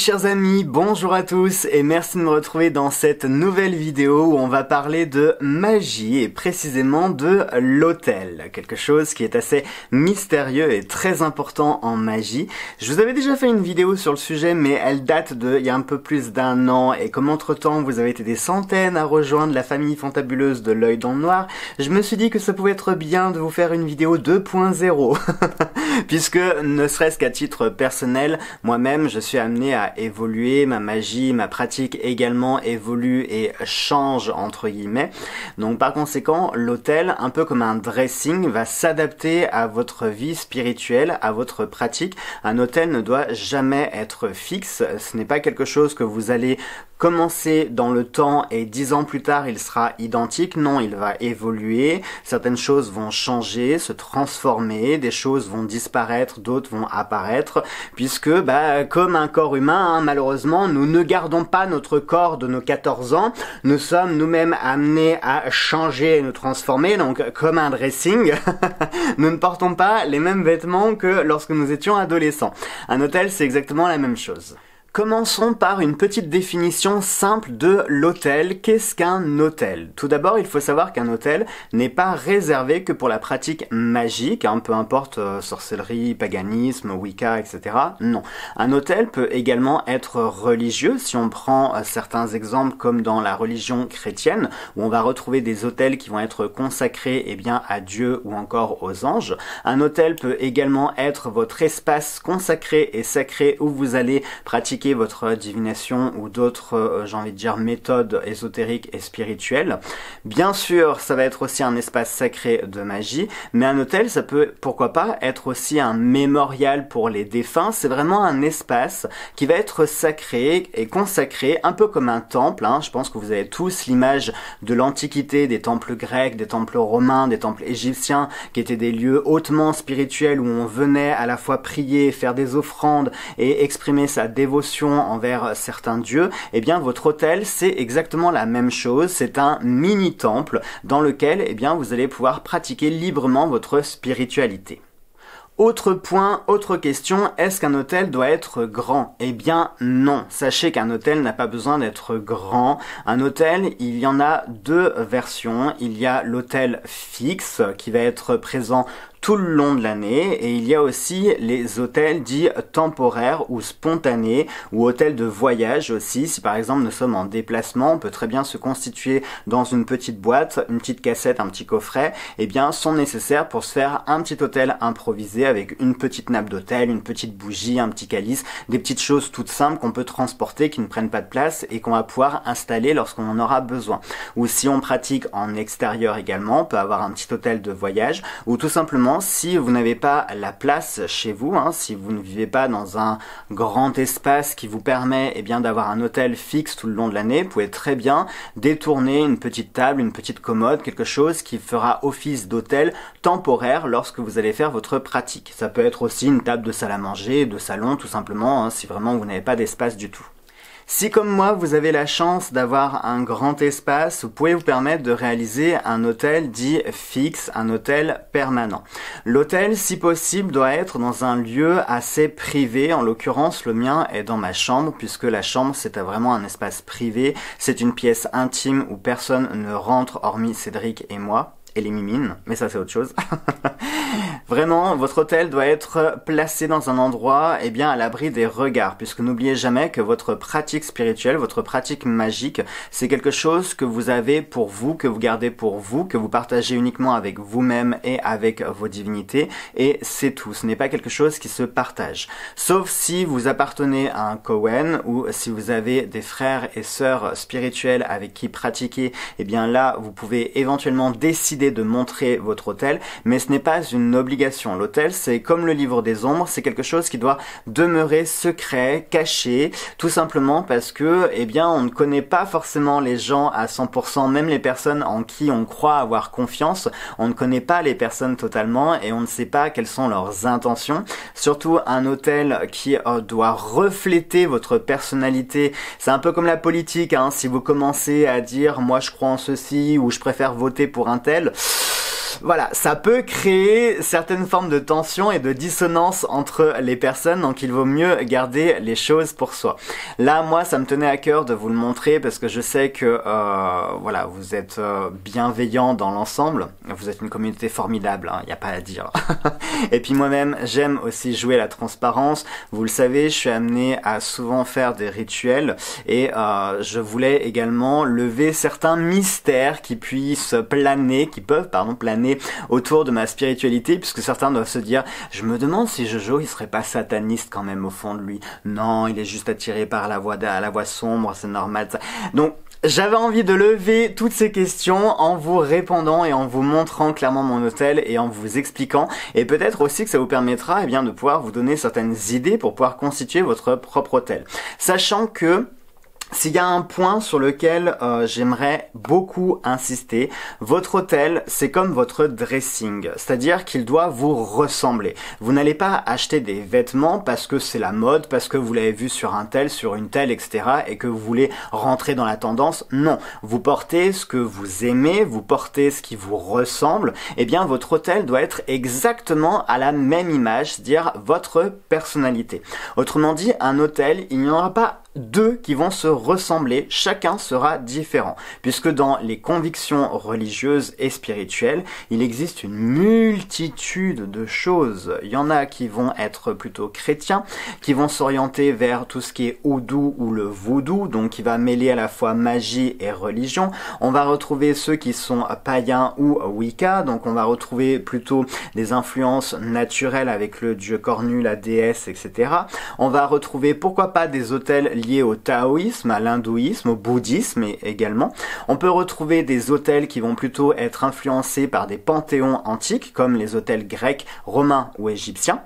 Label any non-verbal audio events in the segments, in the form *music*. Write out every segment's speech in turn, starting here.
Chers amis, bonjour à tous et merci de me retrouver dans cette nouvelle vidéo où on va parler de magie et précisément de l'hôtel. Quelque chose qui est assez mystérieux et très important en magie. Je vous avais déjà fait une vidéo sur le sujet mais elle date de il y a un peu plus d'un an et comme entre temps vous avez été des centaines à rejoindre la famille fantabuleuse de l'œil dans le noir, je me suis dit que ça pouvait être bien de vous faire une vidéo 2.0 *laughs* puisque ne serait-ce qu'à titre personnel, moi-même je suis amené à évoluer, ma magie, ma pratique également évolue et change entre guillemets. Donc par conséquent, l'hôtel, un peu comme un dressing, va s'adapter à votre vie spirituelle, à votre pratique. Un hôtel ne doit jamais être fixe. Ce n'est pas quelque chose que vous allez commencer dans le temps et dix ans plus tard il sera identique. Non, il va évoluer. Certaines choses vont changer, se transformer, des choses vont disparaître, d'autres vont apparaître, puisque bah, comme un corps humain, hein, malheureusement, nous ne gardons pas notre corps de nos 14 ans. Nous sommes nous-mêmes amenés à changer et nous transformer, donc comme un dressing, *laughs* nous ne portons pas les mêmes vêtements que lorsque nous étions adolescents. Un hôtel, c'est exactement la même chose. Commençons par une petite définition simple de l'hôtel. Qu'est-ce qu'un hôtel? Tout d'abord, il faut savoir qu'un hôtel n'est pas réservé que pour la pratique magique, hein, peu importe euh, sorcellerie, paganisme, wicca, etc. Non. Un hôtel peut également être religieux, si on prend euh, certains exemples comme dans la religion chrétienne, où on va retrouver des hôtels qui vont être consacrés eh bien, à Dieu ou encore aux anges. Un hôtel peut également être votre espace consacré et sacré où vous allez pratiquer votre divination ou d'autres, euh, j'ai envie de dire, méthodes ésotériques et spirituelles. Bien sûr, ça va être aussi un espace sacré de magie, mais un hôtel, ça peut, pourquoi pas, être aussi un mémorial pour les défunts. C'est vraiment un espace qui va être sacré et consacré, un peu comme un temple. Hein. Je pense que vous avez tous l'image de l'Antiquité, des temples grecs, des temples romains, des temples égyptiens, qui étaient des lieux hautement spirituels où on venait à la fois prier, faire des offrandes et exprimer sa dévotion envers certains dieux, eh bien votre hôtel c'est exactement la même chose, c'est un mini temple dans lequel eh vous allez pouvoir pratiquer librement votre spiritualité. Autre point, autre question, est-ce qu'un hôtel doit être grand? Eh bien non, sachez qu'un hôtel n'a pas besoin d'être grand. Un hôtel, il y en a deux versions. Il y a l'hôtel fixe qui va être présent tout le long de l'année et il y a aussi les hôtels dits temporaires ou spontanés ou hôtels de voyage aussi. Si par exemple nous sommes en déplacement, on peut très bien se constituer dans une petite boîte, une petite cassette, un petit coffret, et eh bien sont nécessaires pour se faire un petit hôtel improvisé avec une petite nappe d'hôtel, une petite bougie, un petit calice, des petites choses toutes simples qu'on peut transporter qui ne prennent pas de place et qu'on va pouvoir installer lorsqu'on en aura besoin. Ou si on pratique en extérieur également, on peut avoir un petit hôtel de voyage ou tout simplement si vous n'avez pas la place chez vous, hein, si vous ne vivez pas dans un grand espace qui vous permet eh d'avoir un hôtel fixe tout le long de l'année, vous pouvez très bien détourner une petite table, une petite commode, quelque chose qui fera office d'hôtel temporaire lorsque vous allez faire votre pratique. Ça peut être aussi une table de salle à manger, de salon tout simplement, hein, si vraiment vous n'avez pas d'espace du tout. Si comme moi vous avez la chance d'avoir un grand espace, vous pouvez vous permettre de réaliser un hôtel dit fixe, un hôtel permanent. L'hôtel, si possible, doit être dans un lieu assez privé. En l'occurrence, le mien est dans ma chambre puisque la chambre c'est vraiment un espace privé. C'est une pièce intime où personne ne rentre hormis Cédric et moi et les mimines, mais ça c'est autre chose. *laughs* Vraiment, votre hôtel doit être placé dans un endroit eh bien, à l'abri des regards, puisque n'oubliez jamais que votre pratique spirituelle, votre pratique magique, c'est quelque chose que vous avez pour vous, que vous gardez pour vous, que vous partagez uniquement avec vous-même et avec vos divinités, et c'est tout. Ce n'est pas quelque chose qui se partage. Sauf si vous appartenez à un Cohen ou si vous avez des frères et sœurs spirituels avec qui pratiquer, eh bien là, vous pouvez éventuellement décider de montrer votre hôtel, mais ce n'est pas une obligation L'hôtel, c'est comme le livre des ombres, c'est quelque chose qui doit demeurer secret, caché, tout simplement parce que, eh bien, on ne connaît pas forcément les gens à 100%, même les personnes en qui on croit avoir confiance, on ne connaît pas les personnes totalement et on ne sait pas quelles sont leurs intentions. Surtout un hôtel qui euh, doit refléter votre personnalité. C'est un peu comme la politique, hein. si vous commencez à dire moi je crois en ceci ou je préfère voter pour un tel, voilà, ça peut créer certaines formes de tension et de dissonance entre les personnes, donc il vaut mieux garder les choses pour soi. Là, moi, ça me tenait à cœur de vous le montrer parce que je sais que euh, voilà, vous êtes euh, bienveillant dans l'ensemble. Vous êtes une communauté formidable, il hein, n'y a pas à dire. *laughs* et puis moi-même, j'aime aussi jouer la transparence. Vous le savez, je suis amené à souvent faire des rituels et euh, je voulais également lever certains mystères qui puissent planer, qui peuvent pardon planer autour de ma spiritualité, puisque certains doivent se dire, je me demande si Jojo il serait pas sataniste quand même au fond de lui. Non, il est juste attiré par la voix la voix sombre, c'est normal. Ça. Donc j'avais envie de lever toutes ces questions en vous répondant et en vous montrant clairement mon hôtel et en vous expliquant et peut-être aussi que ça vous permettra eh bien, de pouvoir vous donner certaines idées pour pouvoir constituer votre propre hôtel. Sachant que s'il y a un point sur lequel euh, j'aimerais beaucoup insister, votre hôtel, c'est comme votre dressing, c'est-à-dire qu'il doit vous ressembler. Vous n'allez pas acheter des vêtements parce que c'est la mode, parce que vous l'avez vu sur un tel, sur une telle, etc. et que vous voulez rentrer dans la tendance. Non, vous portez ce que vous aimez, vous portez ce qui vous ressemble. Eh bien, votre hôtel doit être exactement à la même image, c'est-à-dire votre personnalité. Autrement dit, un hôtel, il n'y aura pas deux qui vont se ressembler, chacun sera différent, puisque dans les convictions religieuses et spirituelles, il existe une multitude de choses. Il y en a qui vont être plutôt chrétiens, qui vont s'orienter vers tout ce qui est oudou ou le voodoo, donc qui va mêler à la fois magie et religion. On va retrouver ceux qui sont païens ou wicca, donc on va retrouver plutôt des influences naturelles avec le dieu cornu, la déesse, etc. On va retrouver pourquoi pas des hôtels liés au taoïsme, à l'hindouisme, au bouddhisme également. On peut retrouver des hôtels qui vont plutôt être influencés par des panthéons antiques, comme les hôtels grecs, romains ou égyptiens.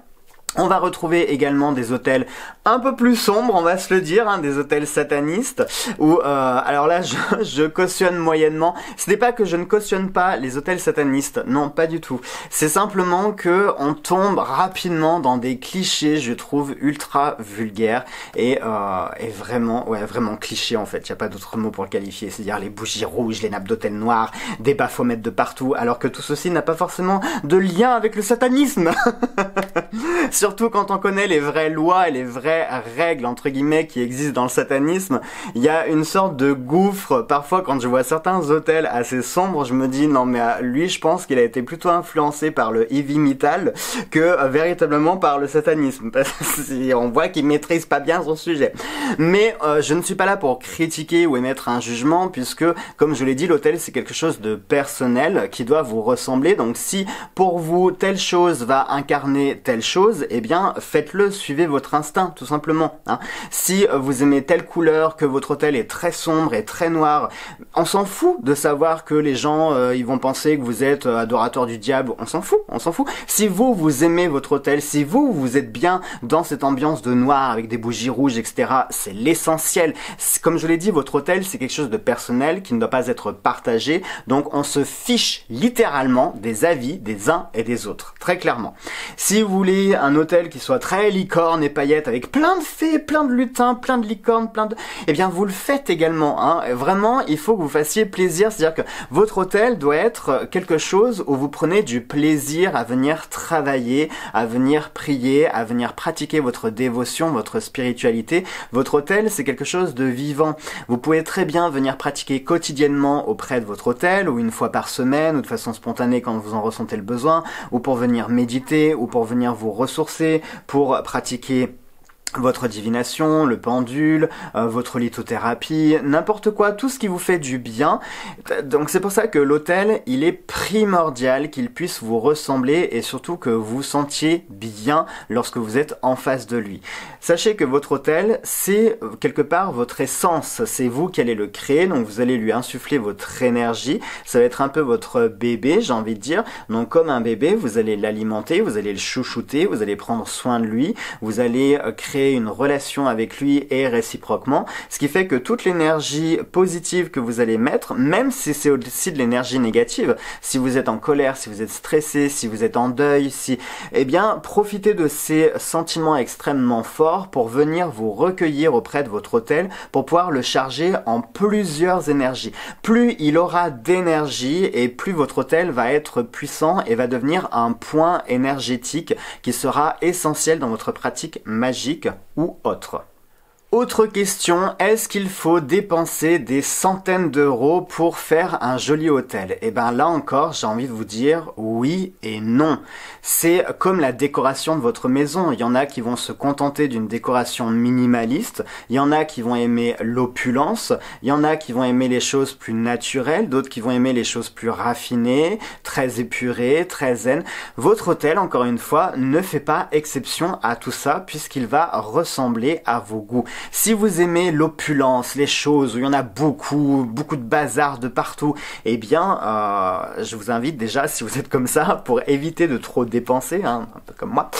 On va retrouver également des hôtels un peu plus sombres, on va se le dire, hein, des hôtels satanistes. Où, euh, alors là, *laughs* je, cautionne moyennement. Ce n'est pas que je ne cautionne pas les hôtels satanistes, non, pas du tout. C'est simplement que on tombe rapidement dans des clichés, je trouve ultra vulgaires et, euh, et vraiment, ouais, vraiment clichés en fait. Il n'y a pas d'autre mot pour le qualifier. C'est-à-dire les bougies rouges, les nappes d'hôtel noires, des baphomettes de partout, alors que tout ceci n'a pas forcément de lien avec le satanisme. *laughs* surtout quand on connaît les vraies lois et les vraies règles entre guillemets qui existent dans le satanisme, il y a une sorte de gouffre. Parfois, quand je vois certains hôtels assez sombres, je me dis non mais euh, lui, je pense qu'il a été plutôt influencé par le heavy metal que euh, véritablement par le satanisme. *laughs* Parce on voit qu'il maîtrise pas bien son sujet. Mais euh, je ne suis pas là pour critiquer ou émettre un jugement puisque, comme je l'ai dit, l'hôtel c'est quelque chose de personnel qui doit vous ressembler. Donc si pour vous telle chose va incarner telle chose, eh bien faites-le, suivez votre instinct tout simplement. Hein. Si vous aimez telle couleur, que votre hôtel est très sombre et très noir, on s'en fout de savoir que les gens euh, ils vont penser que vous êtes euh, adorateur du diable, on s'en fout, on s'en fout. Si vous vous aimez votre hôtel, si vous vous êtes bien dans cette ambiance de noir avec des bougies rouges, etc., c'est l'essentiel. Comme je l'ai dit, votre hôtel c'est quelque chose de personnel qui ne doit pas être partagé, donc on se fiche littéralement des avis des uns et des autres, très clairement. Si vous voulez un hôtel qui soit très licorne et paillettes, avec plein de fées, plein de lutins, plein de licornes, plein de... Eh bien, vous le faites également. Hein. Vraiment, il faut que vous fassiez plaisir. C'est-à-dire que votre hôtel doit être quelque chose où vous prenez du plaisir à venir travailler, à venir prier, à venir pratiquer votre dévotion, votre spiritualité. Votre hôtel, c'est quelque chose de vivant. Vous pouvez très bien venir pratiquer quotidiennement auprès de votre hôtel, ou une fois par semaine, ou de façon spontanée quand vous en ressentez le besoin, ou pour venir méditer, ou pour venir vous ressourcer, pour pratiquer votre divination, le pendule, euh, votre lithothérapie, n'importe quoi, tout ce qui vous fait du bien. Donc c'est pour ça que l'hôtel, il est primordial qu'il puisse vous ressembler et surtout que vous sentiez bien lorsque vous êtes en face de lui. Sachez que votre hôtel, c'est euh, quelque part votre essence, c'est vous qui allez le créer, donc vous allez lui insuffler votre énergie, ça va être un peu votre bébé, j'ai envie de dire. Donc comme un bébé, vous allez l'alimenter, vous allez le chouchouter, vous allez prendre soin de lui, vous allez euh, créer créer une relation avec lui et réciproquement, ce qui fait que toute l'énergie positive que vous allez mettre, même si c'est aussi de l'énergie négative, si vous êtes en colère, si vous êtes stressé, si vous êtes en deuil, si, eh bien, profitez de ces sentiments extrêmement forts pour venir vous recueillir auprès de votre hôtel pour pouvoir le charger en plusieurs énergies. Plus il aura d'énergie et plus votre hôtel va être puissant et va devenir un point énergétique qui sera essentiel dans votre pratique magique ou autre. Autre question, est-ce qu'il faut dépenser des centaines d'euros pour faire un joli hôtel? Eh bien là encore, j'ai envie de vous dire oui et non. C'est comme la décoration de votre maison. Il y en a qui vont se contenter d'une décoration minimaliste, il y en a qui vont aimer l'opulence, il y en a qui vont aimer les choses plus naturelles, d'autres qui vont aimer les choses plus raffinées, très épurées, très zen. Votre hôtel, encore une fois, ne fait pas exception à tout ça puisqu'il va ressembler à vos goûts. Si vous aimez l'opulence, les choses où il y en a beaucoup, beaucoup de bazar de partout, eh bien, euh, je vous invite déjà, si vous êtes comme ça, pour éviter de trop dépenser, hein, un peu comme moi,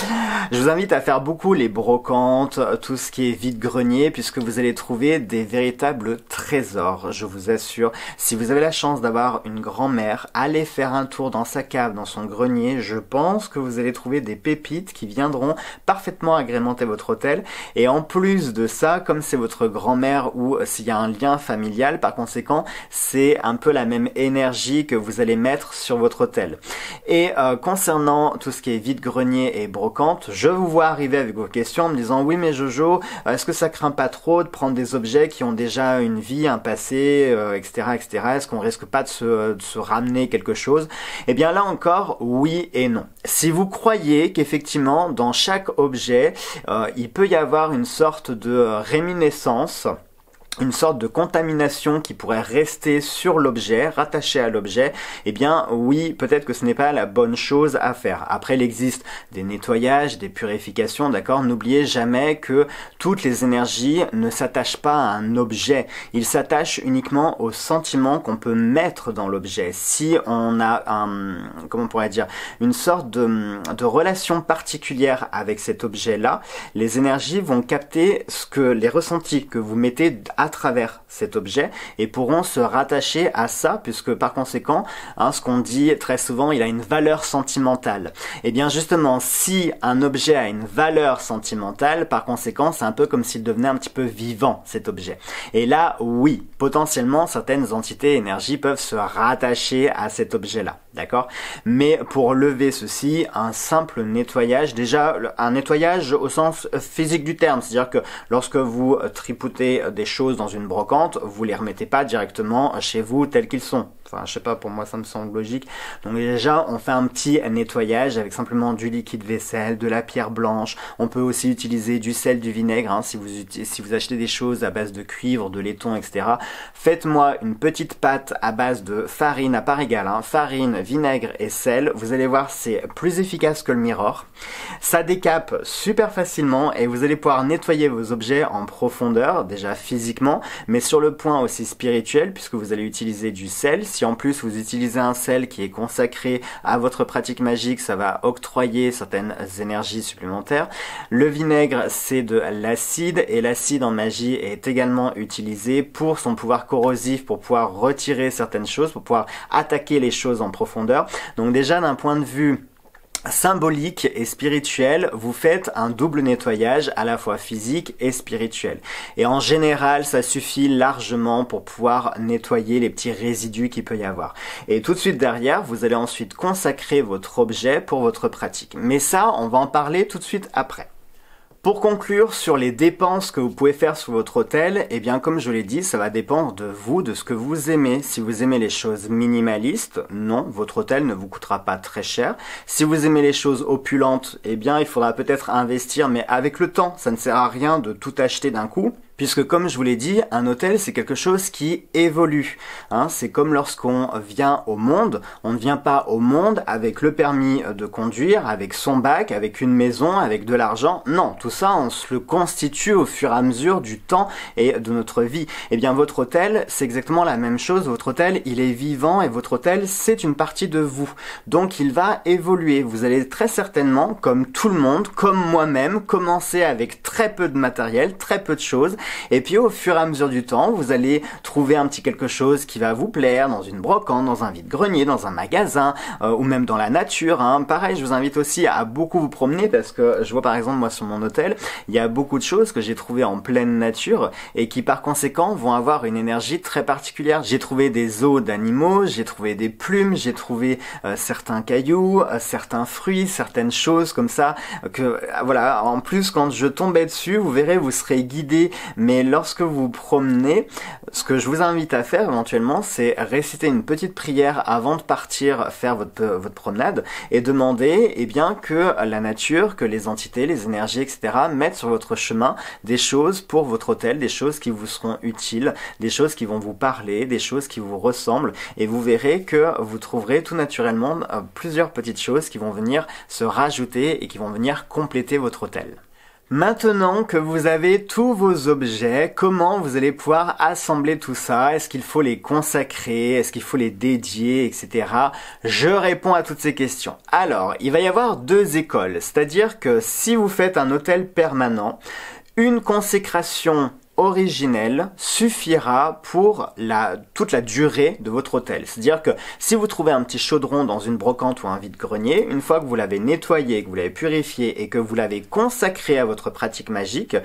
je vous invite à faire beaucoup les brocantes, tout ce qui est vide-grenier, puisque vous allez trouver des véritables trésors, je vous assure. Si vous avez la chance d'avoir une grand-mère, allez faire un tour dans sa cave, dans son grenier, je pense que vous allez trouver des pépites qui viendront parfaitement agrémenter votre hôtel. Et en plus de ça, comme c'est votre grand-mère ou euh, s'il y a un lien familial, par conséquent, c'est un peu la même énergie que vous allez mettre sur votre hôtel. Et euh, concernant tout ce qui est vide-grenier et brocante, je vous vois arriver avec vos questions en me disant oui mais Jojo, euh, est-ce que ça craint pas trop de prendre des objets qui ont déjà une vie, un passé, etc. etc. Est-ce qu'on risque pas de se ramener quelque chose? Eh bien là encore, oui et non. Si vous croyez qu'effectivement dans chaque objet, il peut y avoir une sorte de réminiscence une sorte de contamination qui pourrait rester sur l'objet, rattaché à l'objet, eh bien oui, peut-être que ce n'est pas la bonne chose à faire. Après, il existe des nettoyages, des purifications, d'accord? N'oubliez jamais que toutes les énergies ne s'attachent pas à un objet. Ils s'attachent uniquement aux sentiments qu'on peut mettre dans l'objet. Si on a un, comment on pourrait dire, une sorte de, de relation particulière avec cet objet-là, les énergies vont capter ce que les ressentis que vous mettez à à travers cet objet et pourront se rattacher à ça puisque par conséquent, hein, ce qu'on dit très souvent, il a une valeur sentimentale. Et eh bien justement, si un objet a une valeur sentimentale, par conséquent, c'est un peu comme s'il devenait un petit peu vivant cet objet. Et là, oui, potentiellement, certaines entités énergie peuvent se rattacher à cet objet-là. D'accord? Mais pour lever ceci, un simple nettoyage, déjà un nettoyage au sens physique du terme, c'est-à-dire que lorsque vous tripoutez des choses dans une brocante, vous les remettez pas directement chez vous tels qu'ils sont. Je sais pas, pour moi ça me semble logique. Donc déjà, on fait un petit nettoyage avec simplement du liquide vaisselle, de la pierre blanche. On peut aussi utiliser du sel, du vinaigre, hein, si, vous, si vous achetez des choses à base de cuivre, de laiton, etc. Faites-moi une petite pâte à base de farine à part égale, hein, farine, vinaigre et sel. Vous allez voir, c'est plus efficace que le mirror. Ça décape super facilement et vous allez pouvoir nettoyer vos objets en profondeur, déjà physiquement, mais sur le point aussi spirituel, puisque vous allez utiliser du sel. Si en plus vous utilisez un sel qui est consacré à votre pratique magique, ça va octroyer certaines énergies supplémentaires. Le vinaigre, c'est de l'acide et l'acide en magie est également utilisé pour son pouvoir corrosif, pour pouvoir retirer certaines choses, pour pouvoir attaquer les choses en profondeur. Donc déjà d'un point de vue symbolique et spirituel, vous faites un double nettoyage à la fois physique et spirituel. Et en général, ça suffit largement pour pouvoir nettoyer les petits résidus qu'il peut y avoir. Et tout de suite derrière, vous allez ensuite consacrer votre objet pour votre pratique. Mais ça, on va en parler tout de suite après. Pour conclure sur les dépenses que vous pouvez faire sur votre hôtel, eh bien comme je l'ai dit, ça va dépendre de vous, de ce que vous aimez. Si vous aimez les choses minimalistes, non, votre hôtel ne vous coûtera pas très cher. Si vous aimez les choses opulentes, eh bien il faudra peut-être investir, mais avec le temps, ça ne sert à rien de tout acheter d'un coup. Puisque comme je vous l'ai dit, un hôtel c'est quelque chose qui évolue. Hein. c'est comme lorsqu'on vient au monde, on ne vient pas au monde avec le permis de conduire, avec son bac, avec une maison, avec de l'argent. Non, tout ça on se le constitue au fur et à mesure du temps et de notre vie. Eh bien votre hôtel c'est exactement la même chose. Votre hôtel il est vivant et votre hôtel c'est une partie de vous. Donc il va évoluer. Vous allez très certainement, comme tout le monde, comme moi-même, commencer avec très peu de matériel, très peu de choses et puis au fur et à mesure du temps, vous allez trouver un petit quelque chose qui va vous plaire dans une brocante, dans un vide-grenier, dans un magasin euh, ou même dans la nature. Hein. Pareil, je vous invite aussi à beaucoup vous promener parce que je vois par exemple moi sur mon hôtel, il y a beaucoup de choses que j'ai trouvées en pleine nature et qui par conséquent vont avoir une énergie très particulière. J'ai trouvé des os d'animaux, j'ai trouvé des plumes, j'ai trouvé euh, certains cailloux, euh, certains fruits, certaines choses comme ça que voilà. En plus, quand je tombais dessus, vous verrez, vous serez guidé mais lorsque vous promenez, ce que je vous invite à faire éventuellement, c'est réciter une petite prière avant de partir faire votre, votre promenade et demander eh bien, que la nature, que les entités, les énergies, etc. mettent sur votre chemin des choses pour votre hôtel, des choses qui vous seront utiles, des choses qui vont vous parler, des choses qui vous ressemblent et vous verrez que vous trouverez tout naturellement euh, plusieurs petites choses qui vont venir se rajouter et qui vont venir compléter votre hôtel. Maintenant que vous avez tous vos objets, comment vous allez pouvoir assembler tout ça? Est-ce qu'il faut les consacrer? Est-ce qu'il faut les dédier, etc. Je réponds à toutes ces questions. Alors, il va y avoir deux écoles, c'est-à-dire que si vous faites un hôtel permanent, une consécration originel suffira pour la, toute la durée de votre hôtel. C'est-à-dire que si vous trouvez un petit chaudron dans une brocante ou un vide-grenier, une fois que vous l'avez nettoyé, que vous l'avez purifié et que vous l'avez consacré à votre pratique magique,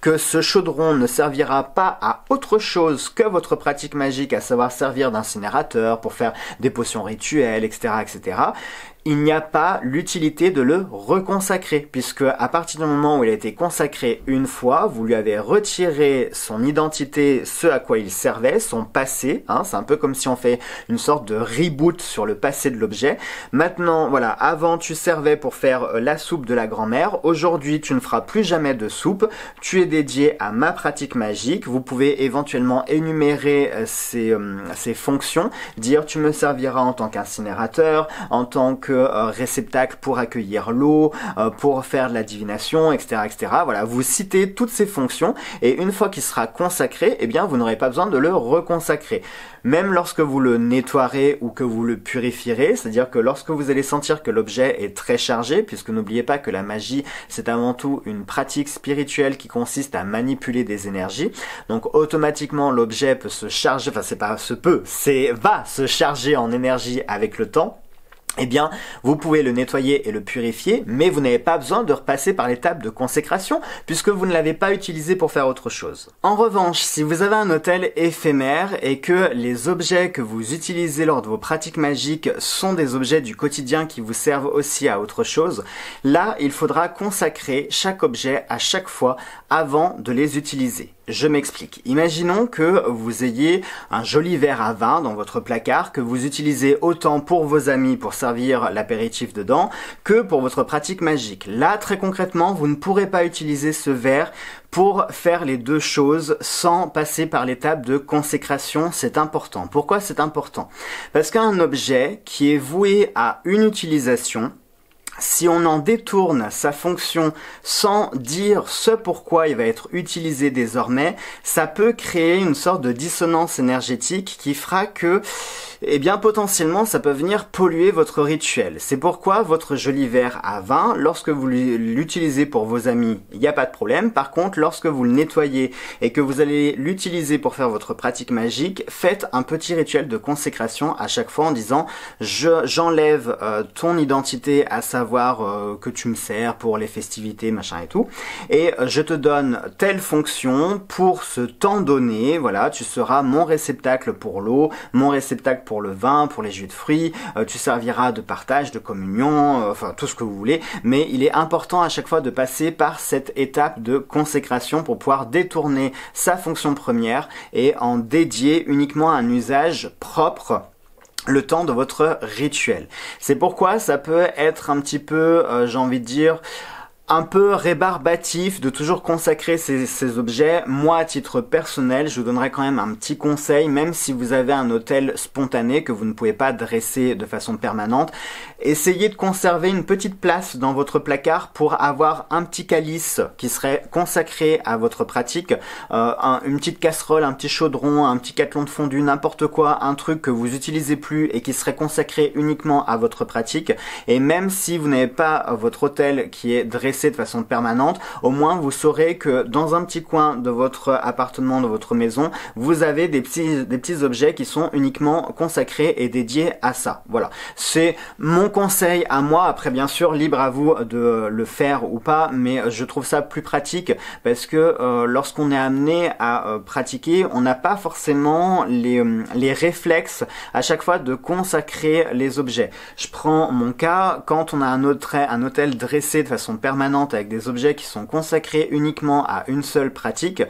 que ce chaudron ne servira pas à autre chose que votre pratique magique, à savoir servir d'incinérateur pour faire des potions rituelles, etc., etc., il n'y a pas l'utilité de le reconsacrer, puisque à partir du moment où il a été consacré une fois, vous lui avez retiré son identité, ce à quoi il servait, son passé. Hein, c'est un peu comme si on fait une sorte de reboot sur le passé de l'objet. Maintenant, voilà, avant tu servais pour faire euh, la soupe de la grand-mère. Aujourd'hui, tu ne feras plus jamais de soupe. Tu es dédié à ma pratique magique. Vous pouvez éventuellement énumérer euh, ces, euh, fonctions, dire tu me serviras en tant qu'incinérateur, en tant que euh, réceptacle pour accueillir l'eau, euh, pour faire de la divination, etc., etc. Voilà, vous citez toutes ces fonctions et une fois qu'il sera consacré, eh bien, vous n'aurez pas besoin de le reconsacrer. Même lorsque vous le nettoierez ou que vous le purifierez, c'est-à-dire que lorsque vous allez sentir que l'objet est très chargé, puisque n'oubliez pas que la magie, c'est avant tout une pratique spirituelle qui consiste à manipuler des énergies. Donc automatiquement, l'objet peut se charger, enfin c'est pas se peut, c'est va se charger en énergie avec le temps eh bien, vous pouvez le nettoyer et le purifier, mais vous n'avez pas besoin de repasser par l'étape de consécration, puisque vous ne l'avez pas utilisé pour faire autre chose. En revanche, si vous avez un hôtel éphémère et que les objets que vous utilisez lors de vos pratiques magiques sont des objets du quotidien qui vous servent aussi à autre chose, là, il faudra consacrer chaque objet à chaque fois avant de les utiliser. Je m'explique. Imaginons que vous ayez un joli verre à vin dans votre placard que vous utilisez autant pour vos amis pour servir l'apéritif dedans que pour votre pratique magique. Là, très concrètement, vous ne pourrez pas utiliser ce verre pour faire les deux choses sans passer par l'étape de consécration. C'est important. Pourquoi c'est important? Parce qu'un objet qui est voué à une utilisation, si on en détourne sa fonction sans dire ce pourquoi il va être utilisé désormais, ça peut créer une sorte de dissonance énergétique qui fera que eh bien potentiellement ça peut venir polluer votre rituel. C'est pourquoi votre joli verre à vin, lorsque vous l'utilisez pour vos amis, il n'y a pas de problème. Par contre, lorsque vous le nettoyez et que vous allez l'utiliser pour faire votre pratique magique, faites un petit rituel de consécration à chaque fois en disant j'enlève euh, ton identité à savoir euh, que tu me sers pour les festivités, machin et tout, et euh, je te donne telle fonction pour ce temps donné, voilà, tu seras mon réceptacle pour l'eau, mon réceptacle pour le vin, pour les jus de fruits, euh, tu serviras de partage, de communion, euh, enfin tout ce que vous voulez, mais il est important à chaque fois de passer par cette étape de consécration pour pouvoir détourner sa fonction première et en dédier uniquement un usage propre le temps de votre rituel. C'est pourquoi ça peut être un petit peu, euh, j'ai envie de dire, un peu rébarbatif de toujours consacrer ces, objets. Moi, à titre personnel, je vous donnerais quand même un petit conseil, même si vous avez un hôtel spontané que vous ne pouvez pas dresser de façon permanente, essayez de conserver une petite place dans votre placard pour avoir un petit calice qui serait consacré à votre pratique, euh, une petite casserole, un petit chaudron, un petit cathlon de fondu, n'importe quoi, un truc que vous utilisez plus et qui serait consacré uniquement à votre pratique. Et même si vous n'avez pas votre hôtel qui est dressé de façon permanente, au moins vous saurez que dans un petit coin de votre appartement, de votre maison, vous avez des petits, des petits objets qui sont uniquement consacrés et dédiés à ça. Voilà. C'est mon conseil à moi. Après, bien sûr, libre à vous de le faire ou pas, mais je trouve ça plus pratique parce que euh, lorsqu'on est amené à euh, pratiquer, on n'a pas forcément les, euh, les réflexes à chaque fois de consacrer les objets. Je prends mon cas, quand on a un hôtel, un hôtel dressé de façon permanente, avec des objets qui sont consacrés uniquement à une seule pratique,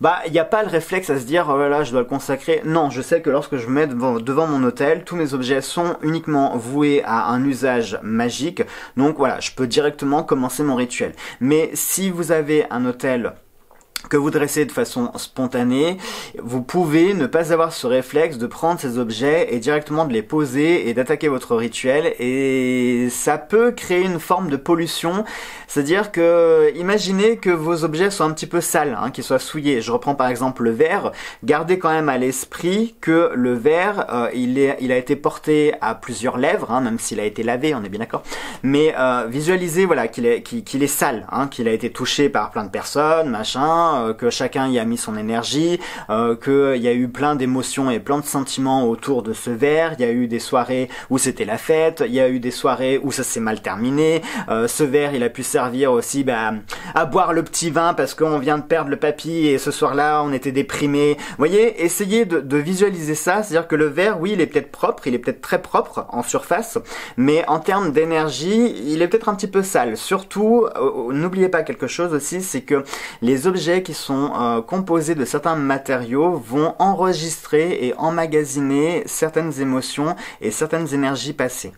bah il n'y a pas le réflexe à se dire oh là là je dois le consacrer. Non, je sais que lorsque je me mets devant, mon hôtel, tous mes objets sont uniquement voués à un usage magique. Donc voilà, je peux directement commencer mon rituel. Mais si vous avez un hôtel que vous dressez de façon spontanée, vous pouvez ne pas avoir ce réflexe de prendre ces objets et directement de les poser et d'attaquer votre rituel. Et ça peut créer une forme de pollution, c'est-à-dire que imaginez que vos objets soient un petit peu sales, hein, qu'ils soient souillés. Je reprends par exemple le verre, gardez quand même à l'esprit que le verre, euh, il, est, il a été porté à plusieurs lèvres, hein, même s'il a été lavé, on est bien d'accord, mais euh, visualisez voilà qu'il est, qu'il est sale, hein, qu'il a été touché par plein de personnes, machin, euh, que chacun y a mis son énergie, euh, qu'il y a eu plein d'émotions et plein de sentiments autour de ce verre. Il y a eu des soirées où c'était la fête, il y a eu des soirées où ça s'est mal terminé. Euh, ce verre, il a pu servir aussi bah, à boire le petit vin parce qu'on vient de perdre le papy et ce soir-là, on était déprimé. Vous voyez, essayez de, de visualiser ça, c'est-à-dire que le verre, oui, il est peut-être propre, il est peut-être très propre en surface, mais en termes d'énergie, il est peut-être un petit peu sale. Surtout, n'oubliez pas quelque chose aussi, c'est que les objets qui sont euh, composés de certains matériaux vont enregistrer et emmagasiner certaines émotions et certaines énergies passées.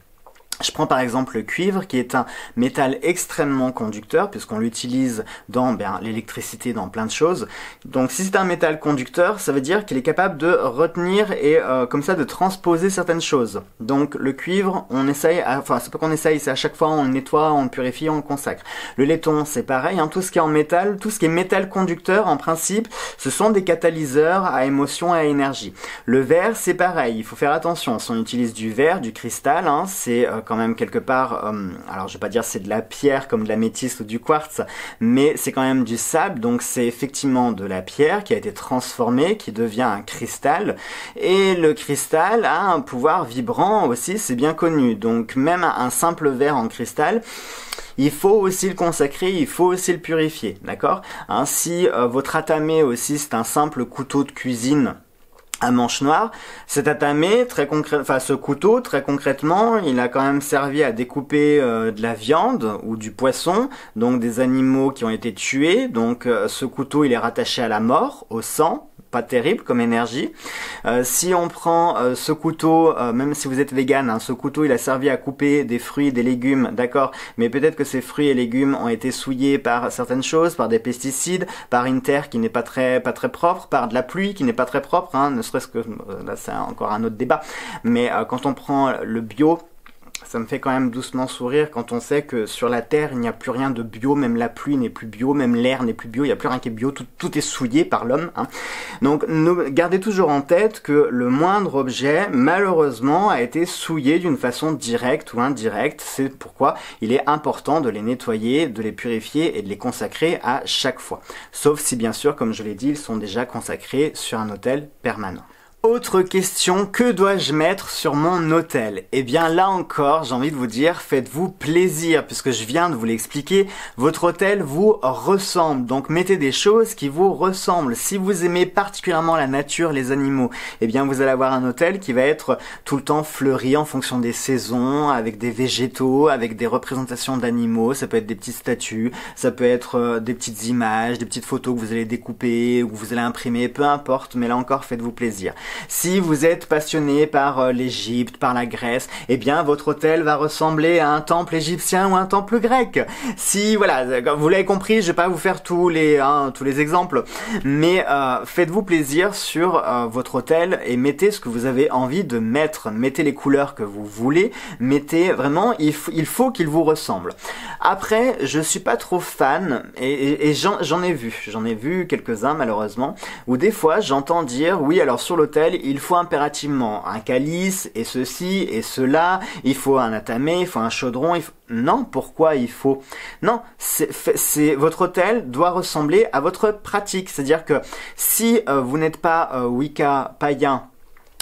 Je prends par exemple le cuivre qui est un métal extrêmement conducteur puisqu'on l'utilise dans ben, l'électricité, dans plein de choses. Donc si c'est un métal conducteur, ça veut dire qu'il est capable de retenir et euh, comme ça de transposer certaines choses. Donc le cuivre, on essaye, enfin c'est pas qu'on essaye, c'est à chaque fois on le nettoie, on le purifie, on le consacre. Le laiton c'est pareil, hein, tout ce qui est en métal, tout ce qui est métal conducteur en principe, ce sont des catalyseurs à émotion et à énergie. Le verre c'est pareil, il faut faire attention, si on utilise du verre, du cristal, hein, c'est euh, quand même quelque part, euh, alors je vais pas dire c'est de la pierre comme de la métisse ou du quartz, mais c'est quand même du sable, donc c'est effectivement de la pierre qui a été transformée, qui devient un cristal, et le cristal a un pouvoir vibrant aussi, c'est bien connu, donc même un simple verre en cristal, il faut aussi le consacrer, il faut aussi le purifier, d'accord? Ainsi, euh, votre atamé aussi, c'est un simple couteau de cuisine à manche noire. Cet atamé, très concret, enfin ce couteau, très concrètement, il a quand même servi à découper euh, de la viande ou du poisson, donc des animaux qui ont été tués. Donc euh, ce couteau, il est rattaché à la mort, au sang, pas terrible comme énergie. Euh, si on prend euh, ce couteau, euh, même si vous êtes vegan, hein, ce couteau il a servi à couper des fruits, des légumes, d'accord, mais peut-être que ces fruits et légumes ont été souillés par certaines choses, par des pesticides, par une terre qui n'est pas très pas très propre, par de la pluie qui n'est pas très propre, hein, ne serait-ce que là c'est encore un autre débat. Mais quand on prend le bio, ça me fait quand même doucement sourire quand on sait que sur la Terre, il n'y a plus rien de bio, même la pluie n'est plus bio, même l'air n'est plus bio, il n'y a plus rien qui est bio, tout, est souillé par l'homme. Hein. Donc gardez toujours en tête que le moindre objet, malheureusement, a été souillé d'une façon directe ou indirecte. C'est pourquoi il est important de les nettoyer, de les purifier et de les consacrer à chaque fois. Sauf si bien sûr, comme je l'ai dit, ils sont déjà consacrés sur un hôtel permanent. Autre question, que dois-je mettre sur mon hôtel? Eh bien là encore, j'ai envie de vous dire, faites-vous plaisir, puisque je viens de vous l'expliquer, votre hôtel vous ressemble, donc mettez des choses qui vous ressemblent. Si vous aimez particulièrement la nature, les animaux, eh bien vous allez avoir un hôtel qui va être tout le temps fleuri en fonction des saisons, avec des végétaux, avec des représentations d'animaux, ça peut être des petites statues, ça peut être euh, des petites images, des petites photos que vous allez découper ou que vous allez imprimer, peu importe, mais là encore faites-vous plaisir. Si vous êtes passionné par euh, l'Égypte, par la Grèce, eh bien votre hôtel va ressembler à un temple égyptien ou un temple grec. Si voilà, vous l'avez compris, je vais pas vous faire tous les hein, tous les exemples, mais euh, faites-vous plaisir sur euh, votre hôtel et mettez ce que vous avez envie de mettre, mettez les couleurs que vous voulez, mettez vraiment, il, il faut qu'il vous ressemble. Après, je suis pas trop fan et, et j'en ai vu, j'en ai vu quelques-uns malheureusement, où des fois j'entends dire oui alors sur l'hôtel il faut impérativement un calice et ceci et cela, il faut un atamé, il faut un chaudron, non pourquoi il faut non c'est votre hôtel doit ressembler à votre pratique, c'est-à-dire que si euh, vous n'êtes pas euh, Wicca païen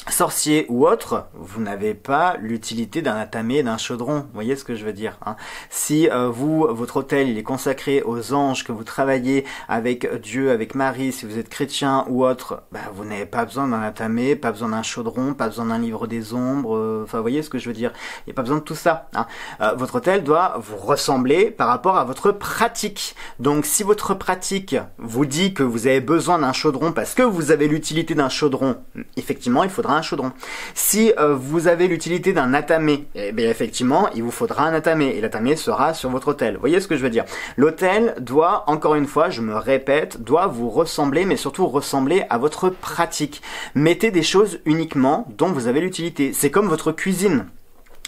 sorcier ou autre, vous n'avez pas l'utilité d'un atamé, d'un chaudron. Vous voyez ce que je veux dire hein Si euh, vous, votre hôtel, il est consacré aux anges, que vous travaillez avec Dieu, avec Marie, si vous êtes chrétien ou autre, bah, vous n'avez pas besoin d'un atamé, pas besoin d'un chaudron, pas besoin d'un livre des ombres. Euh, enfin, vous voyez ce que je veux dire Il n'y a pas besoin de tout ça. Hein euh, votre hôtel doit vous ressembler par rapport à votre pratique. Donc, si votre pratique vous dit que vous avez besoin d'un chaudron parce que vous avez l'utilité d'un chaudron, effectivement, il faudra un chaudron. Si euh, vous avez l'utilité d'un atamé, eh effectivement, il vous faudra un atamé et l'atamé sera sur votre hôtel. Vous voyez ce que je veux dire? L'hôtel doit, encore une fois, je me répète, doit vous ressembler, mais surtout ressembler à votre pratique. Mettez des choses uniquement dont vous avez l'utilité. C'est comme votre cuisine.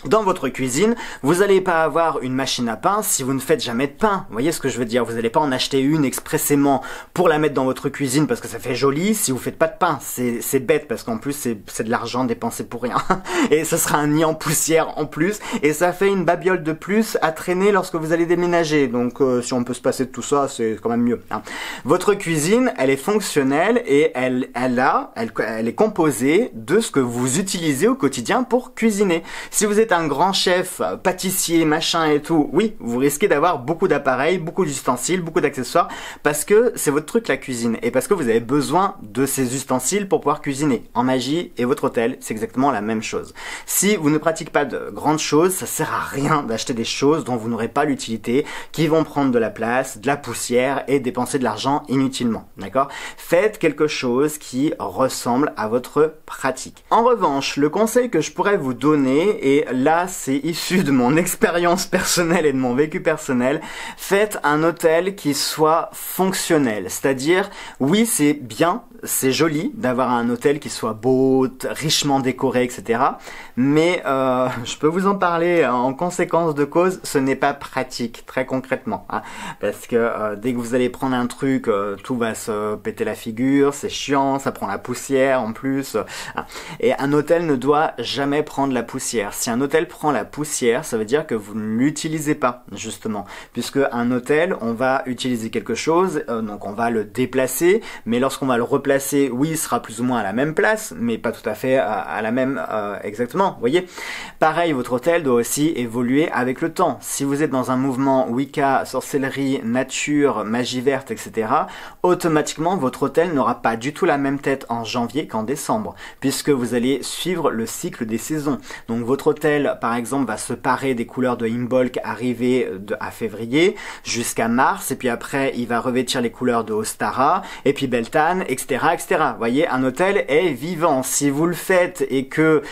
Dans votre cuisine, vous n'allez pas avoir une machine à pain si vous ne faites jamais de pain. Vous voyez ce que je veux dire? Vous n'allez pas en acheter une expressément pour la mettre dans votre cuisine parce que ça fait joli si vous faites pas de pain. C'est bête parce qu'en plus c'est de l'argent dépensé pour rien. *laughs* Et ce sera un nid en poussière en plus. Et ça fait une babiole de plus à traîner lorsque vous allez déménager. Donc euh, si on peut se passer de tout ça, c'est quand même mieux. Hein. Votre cuisine, elle est fonctionnelle et elle, elle, a, elle, elle est composée de ce que vous utilisez au quotidien pour cuisiner. Si vous êtes un grand chef, pâtissier, machin et tout, oui, vous risquez d'avoir beaucoup d'appareils, beaucoup d'ustensiles, beaucoup d'accessoires, parce que c'est votre truc la cuisine, et parce que vous avez besoin de ces ustensiles pour pouvoir cuisiner. En magie et votre hôtel, c'est exactement la même chose. Si vous ne pratiquez pas de grandes choses, ça sert à rien d'acheter des choses dont vous n'aurez pas l'utilité, qui vont prendre de la place, de la poussière et dépenser de l'argent inutilement. D'accord? Faites quelque chose qui ressemble à votre pratique. En revanche, le conseil que je pourrais vous donner, est là c'est issu de mon *laughs* expérience personnelle et de mon vécu personnel, faites un hôtel qui soit fonctionnel. C'est-à-dire, oui c'est bien, c'est joli d'avoir un hôtel qui soit beau, richement décoré, etc. Mais euh, *laughs* je peux vous en parler en conséquence de cause, ce n'est pas pratique, très concrètement. Hein. parce que euh, dès que vous allez prendre un truc, euh, tout va se péter la figure, c'est chiant, ça prend la poussière en plus. Hein. Et un hôtel ne doit jamais prendre la poussière. Si un hôtel prend la poussière, ça veut dire que vous ne l'utilisez pas, justement. Puisque un hôtel, on va utiliser quelque chose, donc on va le déplacer, mais lorsqu'on va le replacer, oui, sera plus ou moins à la même place, mais pas tout à fait à, la même euh, exactement, vous voyez. Pareil, votre hôtel doit aussi évoluer avec le temps. Si vous êtes dans un mouvement Wicca, sorcellerie, nature, magie verte, etc., automatiquement, votre hôtel n'aura pas du tout la même tête en janvier qu'en décembre, puisque vous allez suivre le cycle des saisons. Donc votre hôtel, par exemple, va se parer des couleurs de Imbolc arrivées de, à février jusqu'à mars, et puis après, il va revêtir les couleurs de Ostara, et puis Beltane, etc etc. Voyez, un hôtel est vivant. Si vous le faites et que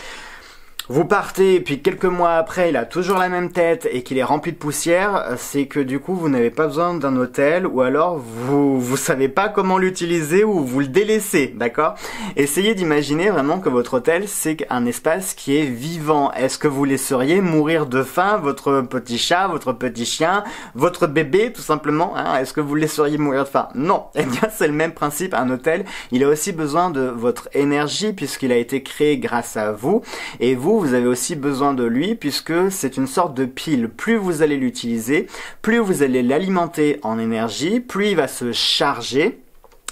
vous partez, et puis quelques mois après, il a toujours la même tête et qu'il est rempli de poussière, c'est que du coup, vous n'avez pas besoin d'un hôtel, ou alors vous vous savez pas comment l'utiliser ou vous le délaissez, d'accord? Essayez d'imaginer vraiment que votre hôtel, c'est un espace qui est vivant. Est-ce que vous laisseriez mourir de faim votre petit chat, votre petit chien, votre bébé, tout simplement hein? Est-ce que vous laisseriez mourir de faim? Non. *laughs* Eh bien, c'est le même principe. Un hôtel, il a aussi besoin de votre énergie puisqu'il a été créé grâce à vous, et vous vous avez aussi besoin de lui puisque c'est une sorte de pile. Plus vous allez l'utiliser, plus vous allez l'alimenter en énergie, plus il va se charger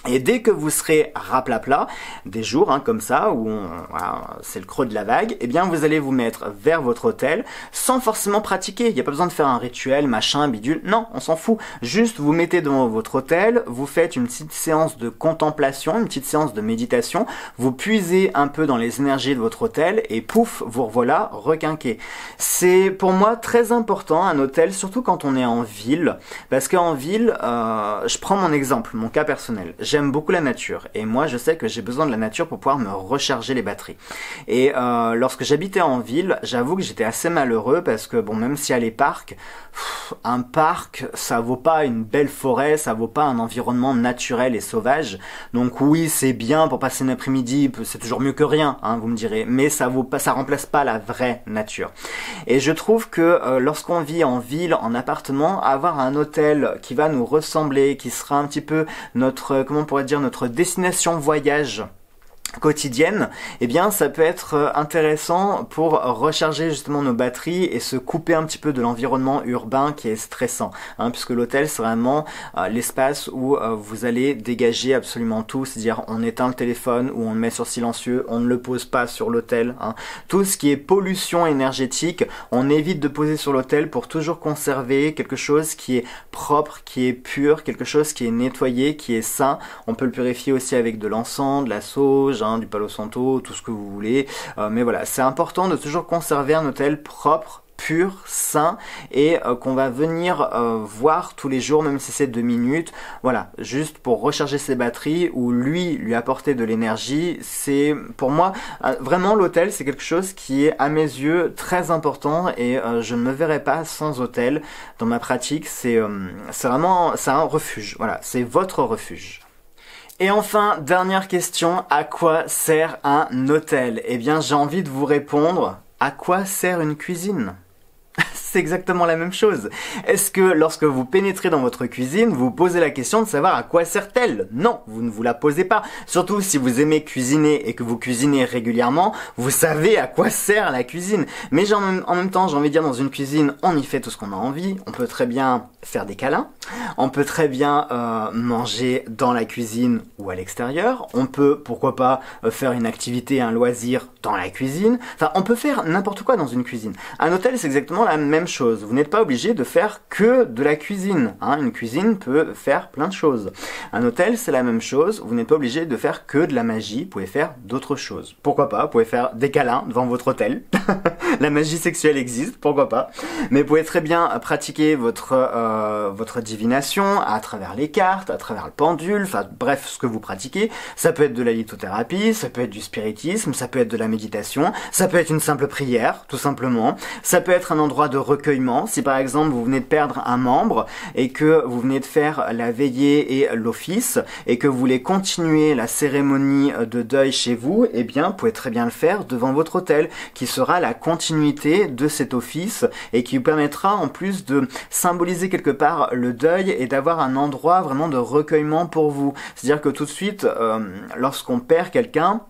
et dès que vous serez raplapla, des jours hein, comme ça, où c'est le creux de la vague, eh bien vous allez vous mettre vers votre hôtel sans forcément pratiquer. Il n'y a pas besoin de faire un rituel, machin, bidule. Non, on s'en fout. Juste vous mettez devant votre hôtel, vous faites une petite séance de contemplation, une petite séance de méditation, vous puisez un peu dans les énergies de votre hôtel et pouf, vous revoilà requinqué. C'est pour moi très important un hôtel, surtout quand on est en ville, parce qu'en ville, euh, je prends mon exemple, mon cas personnel j'aime beaucoup la nature et moi je sais que j'ai besoin de la nature pour pouvoir me recharger les batteries. Et euh, lorsque j'habitais en ville, j'avoue que j'étais assez malheureux parce que bon, même s'il y a les parcs, un parc, ça vaut pas une belle forêt, ça vaut pas un environnement naturel et sauvage. Donc oui, c'est bien pour passer une après-midi, c'est toujours mieux que rien, hein, vous me direz, mais ça vaut pas, ça remplace pas la vraie nature. Et je trouve que euh, lorsqu'on vit en ville, en appartement, avoir un hôtel qui va nous ressembler, qui sera un petit peu notre, pourrait dire, notre destination voyage, quotidienne, eh bien ça peut être euh, intéressant pour recharger justement nos batteries et se couper un petit peu de l'environnement urbain qui est stressant, hein, puisque l'hôtel c'est vraiment euh, l'espace où euh, vous allez dégager absolument tout, c'est-à-dire on éteint le téléphone ou on le met sur silencieux, on ne le pose pas sur l'hôtel, hein. tout ce qui est pollution énergétique, on évite de poser sur l'hôtel pour toujours conserver quelque chose qui est propre, qui est pur, quelque chose qui est nettoyé, qui est sain, on peut le purifier aussi avec de l'encens, de la sauge, du Palo Santo, tout ce que vous voulez. Euh, mais voilà, c'est important de toujours conserver un hôtel propre pur, sain et euh, qu'on va venir euh, voir tous les jours, même si c'est deux minutes. Voilà, juste pour recharger ses batteries ou lui lui apporter de l'énergie. C'est pour moi vraiment l'hôtel, c'est quelque chose qui est à mes yeux très important et je ne me verrai pas sans hôtel dans ma pratique. C'est c'est vraiment c'est un refuge. Voilà, c'est votre refuge. Et enfin, dernière question, à quoi sert un hôtel? Eh bien, j'ai envie de vous répondre, à quoi sert une cuisine? *laughs* c'est exactement la même chose. Est-ce que lorsque vous pénétrez dans votre cuisine, vous posez la question de savoir à quoi sert-elle? Non, vous ne vous la posez pas. Surtout si vous aimez cuisiner et que vous cuisinez régulièrement, vous savez à quoi sert la cuisine. Mais en même, temps, j'ai envie de dire, dans une cuisine, on y fait tout ce qu'on a envie. On peut très bien faire des câlins. On peut très bien euh, manger dans la cuisine ou à l'extérieur. On peut, pourquoi pas, euh, faire une activité, un loisir dans la cuisine. Enfin, on peut faire n'importe quoi dans une cuisine. Un hôtel, c'est exactement la même chose. Vous n'êtes pas obligé de faire que de la cuisine. Hein. Une cuisine peut faire plein de choses. Un hôtel, c'est la même chose. Vous n'êtes pas obligé de faire que de la magie. Vous pouvez faire d'autres choses. Pourquoi pas? Vous pouvez faire des câlins devant votre hôtel. *laughs* la magie sexuelle existe, pourquoi pas? Mais vous pouvez très bien pratiquer votre euh, votre divination à travers les cartes, à travers le pendule, enfin bref, ce que vous pratiquez. Ça peut être de la lithothérapie, ça peut être du spiritisme, ça peut être de la méditation, ça peut être une simple prière, tout simplement. Ça peut être un endroit de recueillement. Si par exemple vous venez de perdre un membre et que vous venez de faire la veillée et l'office et que vous voulez continuer la cérémonie de deuil chez vous, eh bien vous pouvez très bien le faire devant votre hôtel qui sera la continuité de cet office et qui vous permettra en plus de symboliser quelque part le deuil et d'avoir un endroit vraiment de recueillement pour vous. C'est-à-dire que tout de suite, euh, lorsqu'on perd quelqu'un,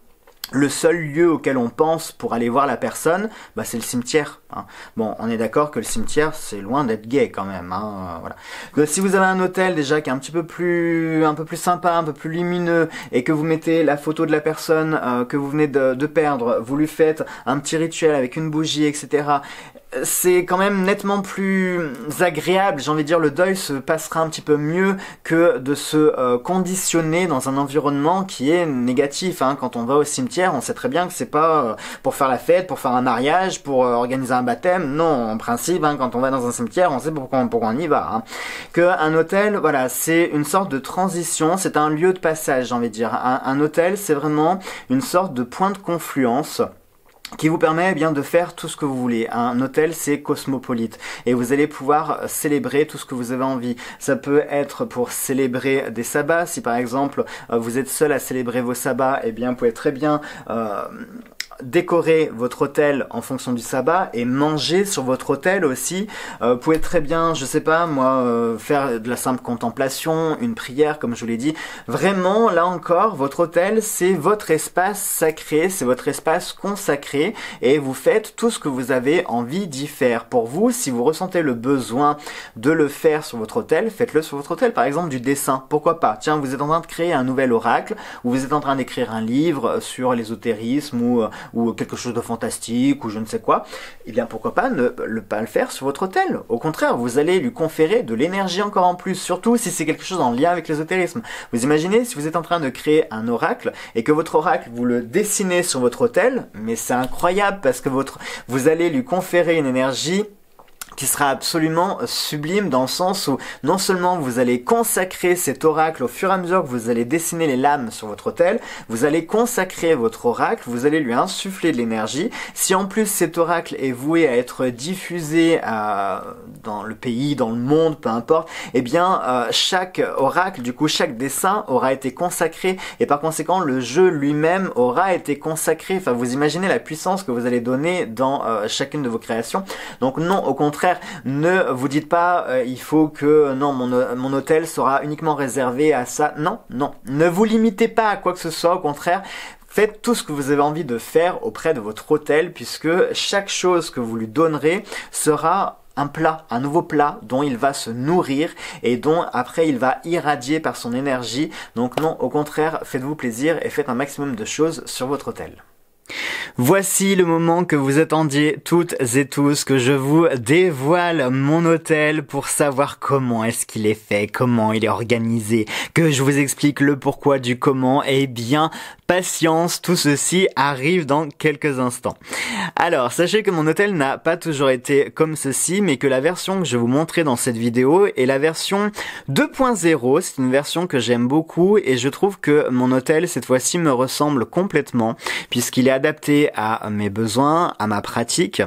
le seul lieu auquel on pense pour aller voir la personne, bah, c'est le cimetière. Hein. Bon, on est d'accord que le cimetière, c'est loin d'être gay quand même. Hein, euh, voilà. si vous avez un hôtel déjà qui est un petit peu plus, un peu plus sympa, un peu plus lumineux, et que vous mettez la photo de la personne euh, que vous venez de, perdre, vous lui faites un petit rituel avec une bougie, etc c'est quand même nettement plus agréable, j'ai envie de dire, le deuil se passera un petit peu mieux que de se euh, conditionner dans un environnement qui est négatif. Hein. Quand on va au cimetière, on sait très bien que c'est pas pour faire la fête, pour faire un mariage, pour organiser un baptême. Non, en principe, hein, quand on va dans un cimetière, on sait pourquoi, on y va. Hein. Que un hôtel, voilà, c'est une sorte de transition, c'est un lieu de passage, j'ai envie de dire. Un, un hôtel, c'est vraiment une sorte de point de confluence qui vous permet eh bien de faire tout ce que vous voulez. Un hôtel c'est cosmopolite et vous allez pouvoir célébrer tout ce que vous avez envie. Ça peut être pour célébrer des sabbats. Si par exemple euh, vous êtes seul à célébrer vos sabbats, eh bien vous pouvez très bien euh, décorer votre hôtel en fonction du sabbat et manger sur votre hôtel aussi. Euh, vous pouvez très bien, je sais pas moi, euh, faire de la simple contemplation, une prière comme je vous l'ai dit. Vraiment, là encore, votre hôtel c'est votre espace sacré, c'est votre espace consacré et vous faites tout ce que vous avez envie d'y faire. Pour vous, si vous ressentez le besoin de le faire sur votre hôtel, faites-le sur votre hôtel. Par exemple, du dessin, pourquoi pas? Tiens, vous êtes en train de créer un nouvel oracle ou vous êtes en train d'écrire un livre sur l'ésotérisme ou ou quelque chose de fantastique ou je ne sais quoi, eh bien pourquoi pas ne pas le faire sur votre hôtel. Au contraire, vous allez lui conférer de l'énergie encore en plus, surtout si c'est quelque chose en lien avec l'ésotérisme. Vous imaginez si vous êtes en train de créer un oracle et que votre oracle vous le dessinez sur votre hôtel, mais c'est incroyable parce que votre vous allez lui conférer une énergie qui sera absolument sublime dans le sens où non seulement vous allez consacrer cet oracle au fur et à mesure que vous allez dessiner les lames sur votre hôtel, vous allez consacrer votre oracle, vous allez lui insuffler de l'énergie. Si en plus cet oracle est voué à être diffusé euh, dans le pays, dans le monde, peu importe, eh bien euh, chaque oracle, du coup chaque dessin aura été consacré et par conséquent le jeu lui-même aura été consacré. Enfin vous imaginez la puissance que vous allez donner dans euh, chacune de vos créations. Donc non, au contraire, ne vous dites pas euh, il faut que non mon, mon hôtel sera uniquement réservé à ça. Non, non, ne vous limitez pas à quoi que ce soit. Au contraire, Faites tout ce que vous avez envie de faire auprès de votre hôtel puisque chaque chose que vous lui donnerez sera un plat, un nouveau plat dont il va se nourrir et dont après il va irradier par son énergie. Donc non, au contraire, faites-vous plaisir et faites un maximum de choses sur votre hôtel. Voici le moment que vous attendiez toutes et tous, que je vous dévoile mon hôtel pour savoir comment est-ce qu'il est fait, comment il est organisé, que je vous explique le pourquoi du comment. Eh bien, patience, tout ceci arrive dans quelques instants. Alors, sachez que mon hôtel n'a pas toujours été comme ceci, mais que la version que je vous montrer dans cette vidéo est la version 2.0. C'est une version que j'aime beaucoup et je trouve que mon hôtel cette fois-ci me ressemble complètement puisqu'il est adapté à mes besoins, à ma pratique.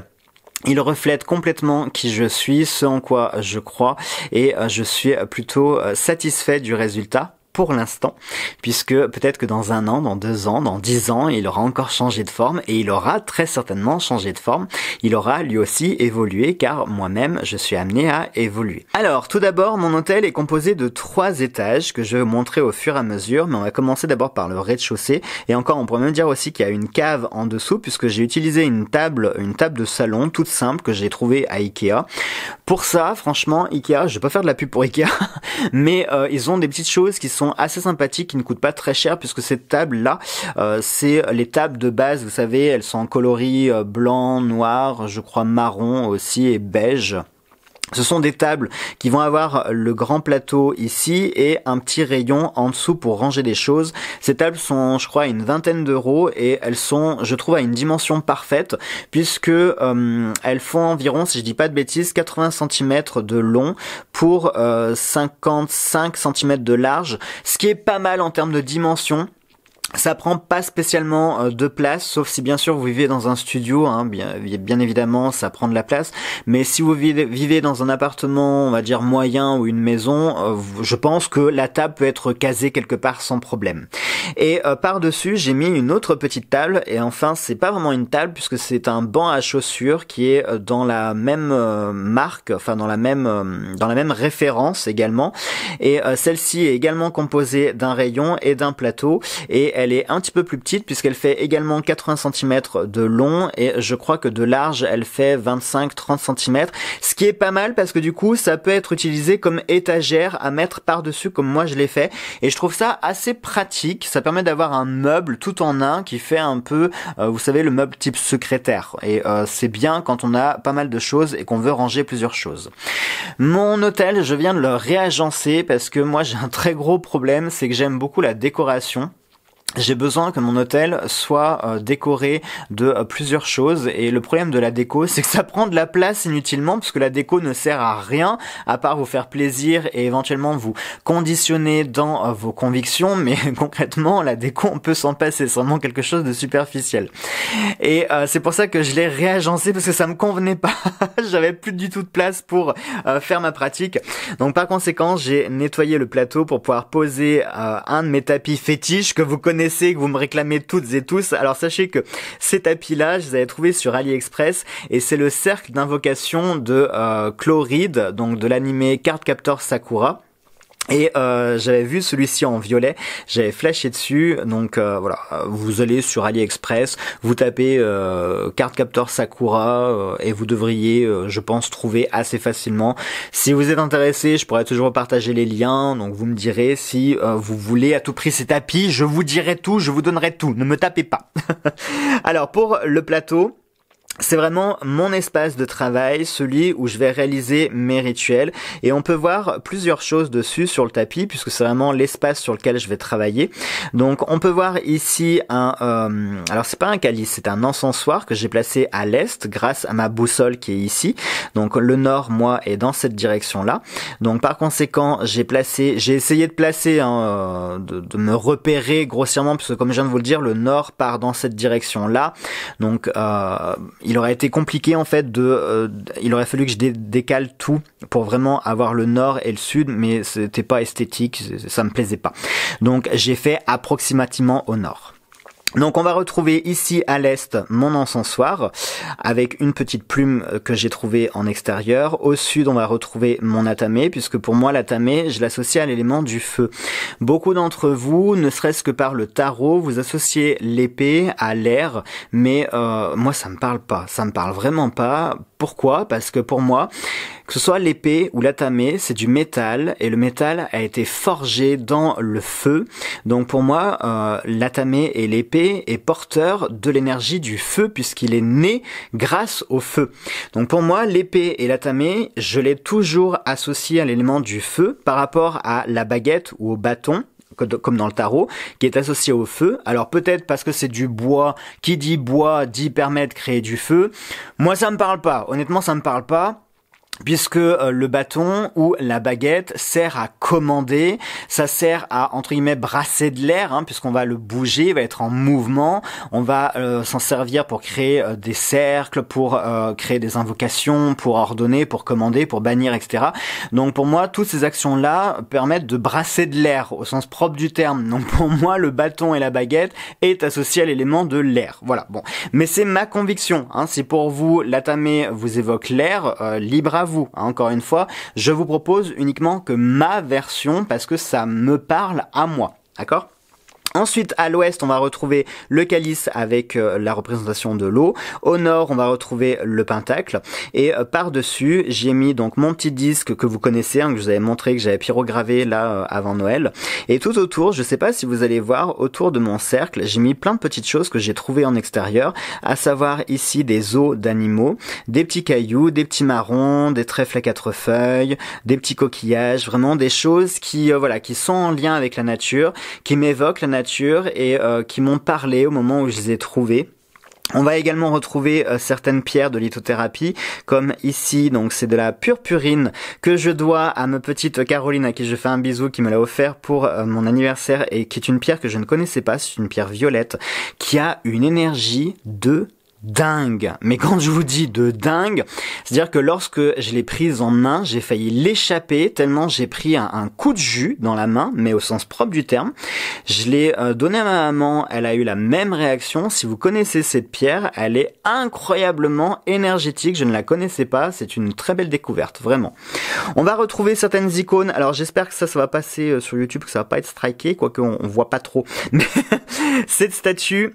Il reflète complètement qui je suis, ce en quoi je crois, et euh, je suis plutôt euh, satisfait du résultat pour l'instant, puisque peut-être que dans un an, dans deux ans, dans dix ans, il aura encore changé de forme et il aura très certainement changé de forme. Il aura lui aussi évolué car moi-même je suis amené à évoluer. Alors tout d'abord, mon hôtel est composé de trois étages que je vais montrer au fur et à mesure, mais on va commencer d'abord par le rez-de-chaussée et encore on pourrait même dire aussi qu'il y a une cave en dessous puisque j'ai utilisé une table, une table de salon toute simple que j'ai trouvée à Ikea. Pour ça, franchement, Ikea, je vais pas faire de la pub pour Ikea, *laughs* mais euh, ils ont des petites choses qui sont assez sympathiques, qui ne coûtent pas très cher puisque cette table là, euh, c'est les tables de base, vous savez, elles sont en coloris euh, blanc, noir, je crois marron aussi et beige. Ce sont des tables qui vont avoir le grand plateau ici et un petit rayon en dessous pour ranger des choses. Ces tables sont, je crois, une vingtaine d'euros et elles sont, je trouve, à une dimension parfaite puisque euh, elles font environ, si je dis pas de bêtises, 80 cm de long pour 55 euh, cm de large, ce qui est pas mal en termes de dimension. Ça prend pas spécialement euh, de place, sauf si bien sûr vous vivez dans un studio, hein, bien, évidemment ça prend de la place. Mais si vous vivez, dans un appartement, on va dire moyen ou une maison, euh, je pense que la table peut être casée quelque part sans problème. Et euh, par-dessus, j'ai mis une autre petite table. Et enfin, c'est pas vraiment une table puisque c'est un banc à chaussures qui est dans la même marque, enfin dans la même dans la même référence également. Et celle-ci est également composée d'un rayon et d'un plateau. Et elle est un petit peu plus petite puisqu'elle fait également 80 cm de long et je crois que de large elle fait 25-30 cm. Ce qui est pas mal parce que du coup ça peut être utilisé comme étagère à mettre par-dessus comme moi je l'ai fait. Et je trouve ça assez pratique. Ça permet d'avoir un meuble tout en un qui fait un peu, euh, vous savez, le meuble type secrétaire. Et euh, c'est bien quand on a pas mal de choses et qu'on veut ranger plusieurs choses. Mon hôtel, je viens de le réagencer parce que moi j'ai un très gros problème, c'est que j'aime beaucoup la décoration j'ai besoin que mon hôtel soit euh, décoré de euh, plusieurs choses. Et le problème de la déco *laughs* c'est que ça prend de la place inutilement parce que la déco ne sert à rien à part vous faire plaisir et éventuellement vous conditionner dans euh, vos convictions. Mais *laughs* concrètement la déco on peut s'en passer. C'est vraiment quelque chose de superficiel. Et c'est pour ça que je l'ai réagencé parce que ça me convenait pas. *laughs* J'avais plus du tout de place pour faire ma pratique. Donc par conséquent j'ai nettoyé le plateau pour pouvoir poser un de mes tapis fétiches que vous connaissez que vous me réclamez toutes et tous, alors sachez que ces tapis-là, je les avais trouvés sur AliExpress et c'est le cercle d'invocation de euh, Chloride, donc de l'animé Card Captor Sakura. Et euh, j'avais vu celui-ci en violet, j'avais flashé dessus, donc euh, voilà, vous allez sur AliExpress, vous tapez euh, carte capteur Sakura euh, et vous devriez, je pense, trouver assez facilement. Si vous êtes intéressé, je pourrais toujours partager les liens, donc vous me direz si vous voulez à tout prix ces tapis, je vous dirai tout, je vous donnerai tout, ne me tapez pas. *laughs* Alors pour le plateau, c'est vraiment mon espace de travail, celui où je vais réaliser mes rituels. Et on peut voir plusieurs choses dessus sur le tapis, puisque c'est vraiment l'espace sur lequel je vais travailler. Donc on peut voir ici un... Euh, alors c'est pas un calice, c'est un encensoir que j'ai placé à l'est grâce à ma boussole qui est ici. Donc le nord, moi, est dans cette direction-là. Donc par conséquent, j'ai placé, j'ai essayé de placer, hein, euh, de, me repérer grossièrement, puisque comme je viens de vous le dire, le nord part dans cette direction-là. Donc euh, il aurait été compliqué en fait de, euh, il aurait fallu que je décale tout pour vraiment avoir le nord et le sud, mais c'était pas esthétique, ça me plaisait pas. Donc j'ai fait approximativement au nord. Donc on va retrouver ici à l'est mon encensoir avec une petite plume que j'ai trouvée en extérieur. Au sud on va retrouver mon atame puisque pour moi l'atame je l'associe à l'élément du feu. Beaucoup d'entre vous, ne serait-ce que par le tarot, vous associez l'épée à l'air, mais euh, moi ça me parle pas, ça me parle vraiment pas. Pourquoi? Parce que pour moi, que ce soit l'épée ou l'atamé, c'est du métal et le métal a été forgé dans le feu. Donc pour moi, euh, l'atamé et l'épée est porteur de l'énergie du feu puisqu'il est né grâce au feu. Donc pour moi, l'épée et l'atamé, je l'ai toujours associé à l'élément du feu par rapport à la baguette ou au bâton comme dans le tarot, qui est associé au feu. Alors peut-être parce que c'est du bois, qui dit bois dit permettre de créer du feu. Moi ça me parle pas, honnêtement ça me parle pas puisque euh, le bâton ou la baguette sert à commander, ça sert à entre guillemets brasser de l'air, hein, puisqu'on va le bouger, il va être en mouvement, on va euh, s'en servir pour créer euh, des cercles, pour créer des invocations, pour ordonner, pour commander, pour bannir, etc. Donc pour moi, toutes ces actions-là permettent de brasser de l'air au sens propre du terme. Donc pour *laughs* moi, le bâton et la baguette est associé à l'élément de l'air. Voilà. Bon, mais c'est ma conviction. Hein, si pour vous l'atamé vous évoque l'air, libre à vous Hein, encore une fois, je vous propose uniquement que ma version parce que ça me parle à moi. D'accord? Ensuite, à l'ouest, on va retrouver le calice avec euh, la représentation de l'eau. Au nord, on va retrouver le pentacle. Et euh, par-dessus, j'ai mis donc mon petit disque que vous connaissez, hein, que je vous avais montré, que j'avais pyrogravé là euh, avant Noël. Et tout autour, je sais pas si vous allez voir, autour de mon cercle, j'ai mis plein de petites choses que j'ai trouvées en extérieur, à savoir ici des os d'animaux, des petits cailloux, des petits marrons, des trèfles à quatre feuilles, des petits coquillages, vraiment des choses qui, voilà, qui sont en lien avec la nature, qui m'évoquent la nature et euh, qui m'ont parlé au moment où je les ai trouvés. On va également retrouver euh, certaines pierres de lithothérapie, comme ici, donc c'est de la purpurine que je dois à ma petite Caroline à qui je fais un bisou, qui me l'a offert pour euh, mon anniversaire et qui est une pierre que je ne connaissais pas, c'est une pierre violette, qui a une énergie de dingue. Mais quand je vous dis de dingue, c'est-à-dire que lorsque je l'ai prise en main, j'ai failli l'échapper tellement j'ai pris un, coup de jus dans la main, mais au sens propre du terme. Je l'ai euh, donné à ma maman, elle a eu la même réaction. Si vous connaissez cette pierre, elle est incroyablement énergétique. Je ne la connaissais pas, c'est une très belle découverte, vraiment. On va retrouver certaines icônes. Alors j'espère que ça, ça va passer euh, sur YouTube, que ça va pas être striké, quoique on, on voit pas trop. *laughs* Mais cette statue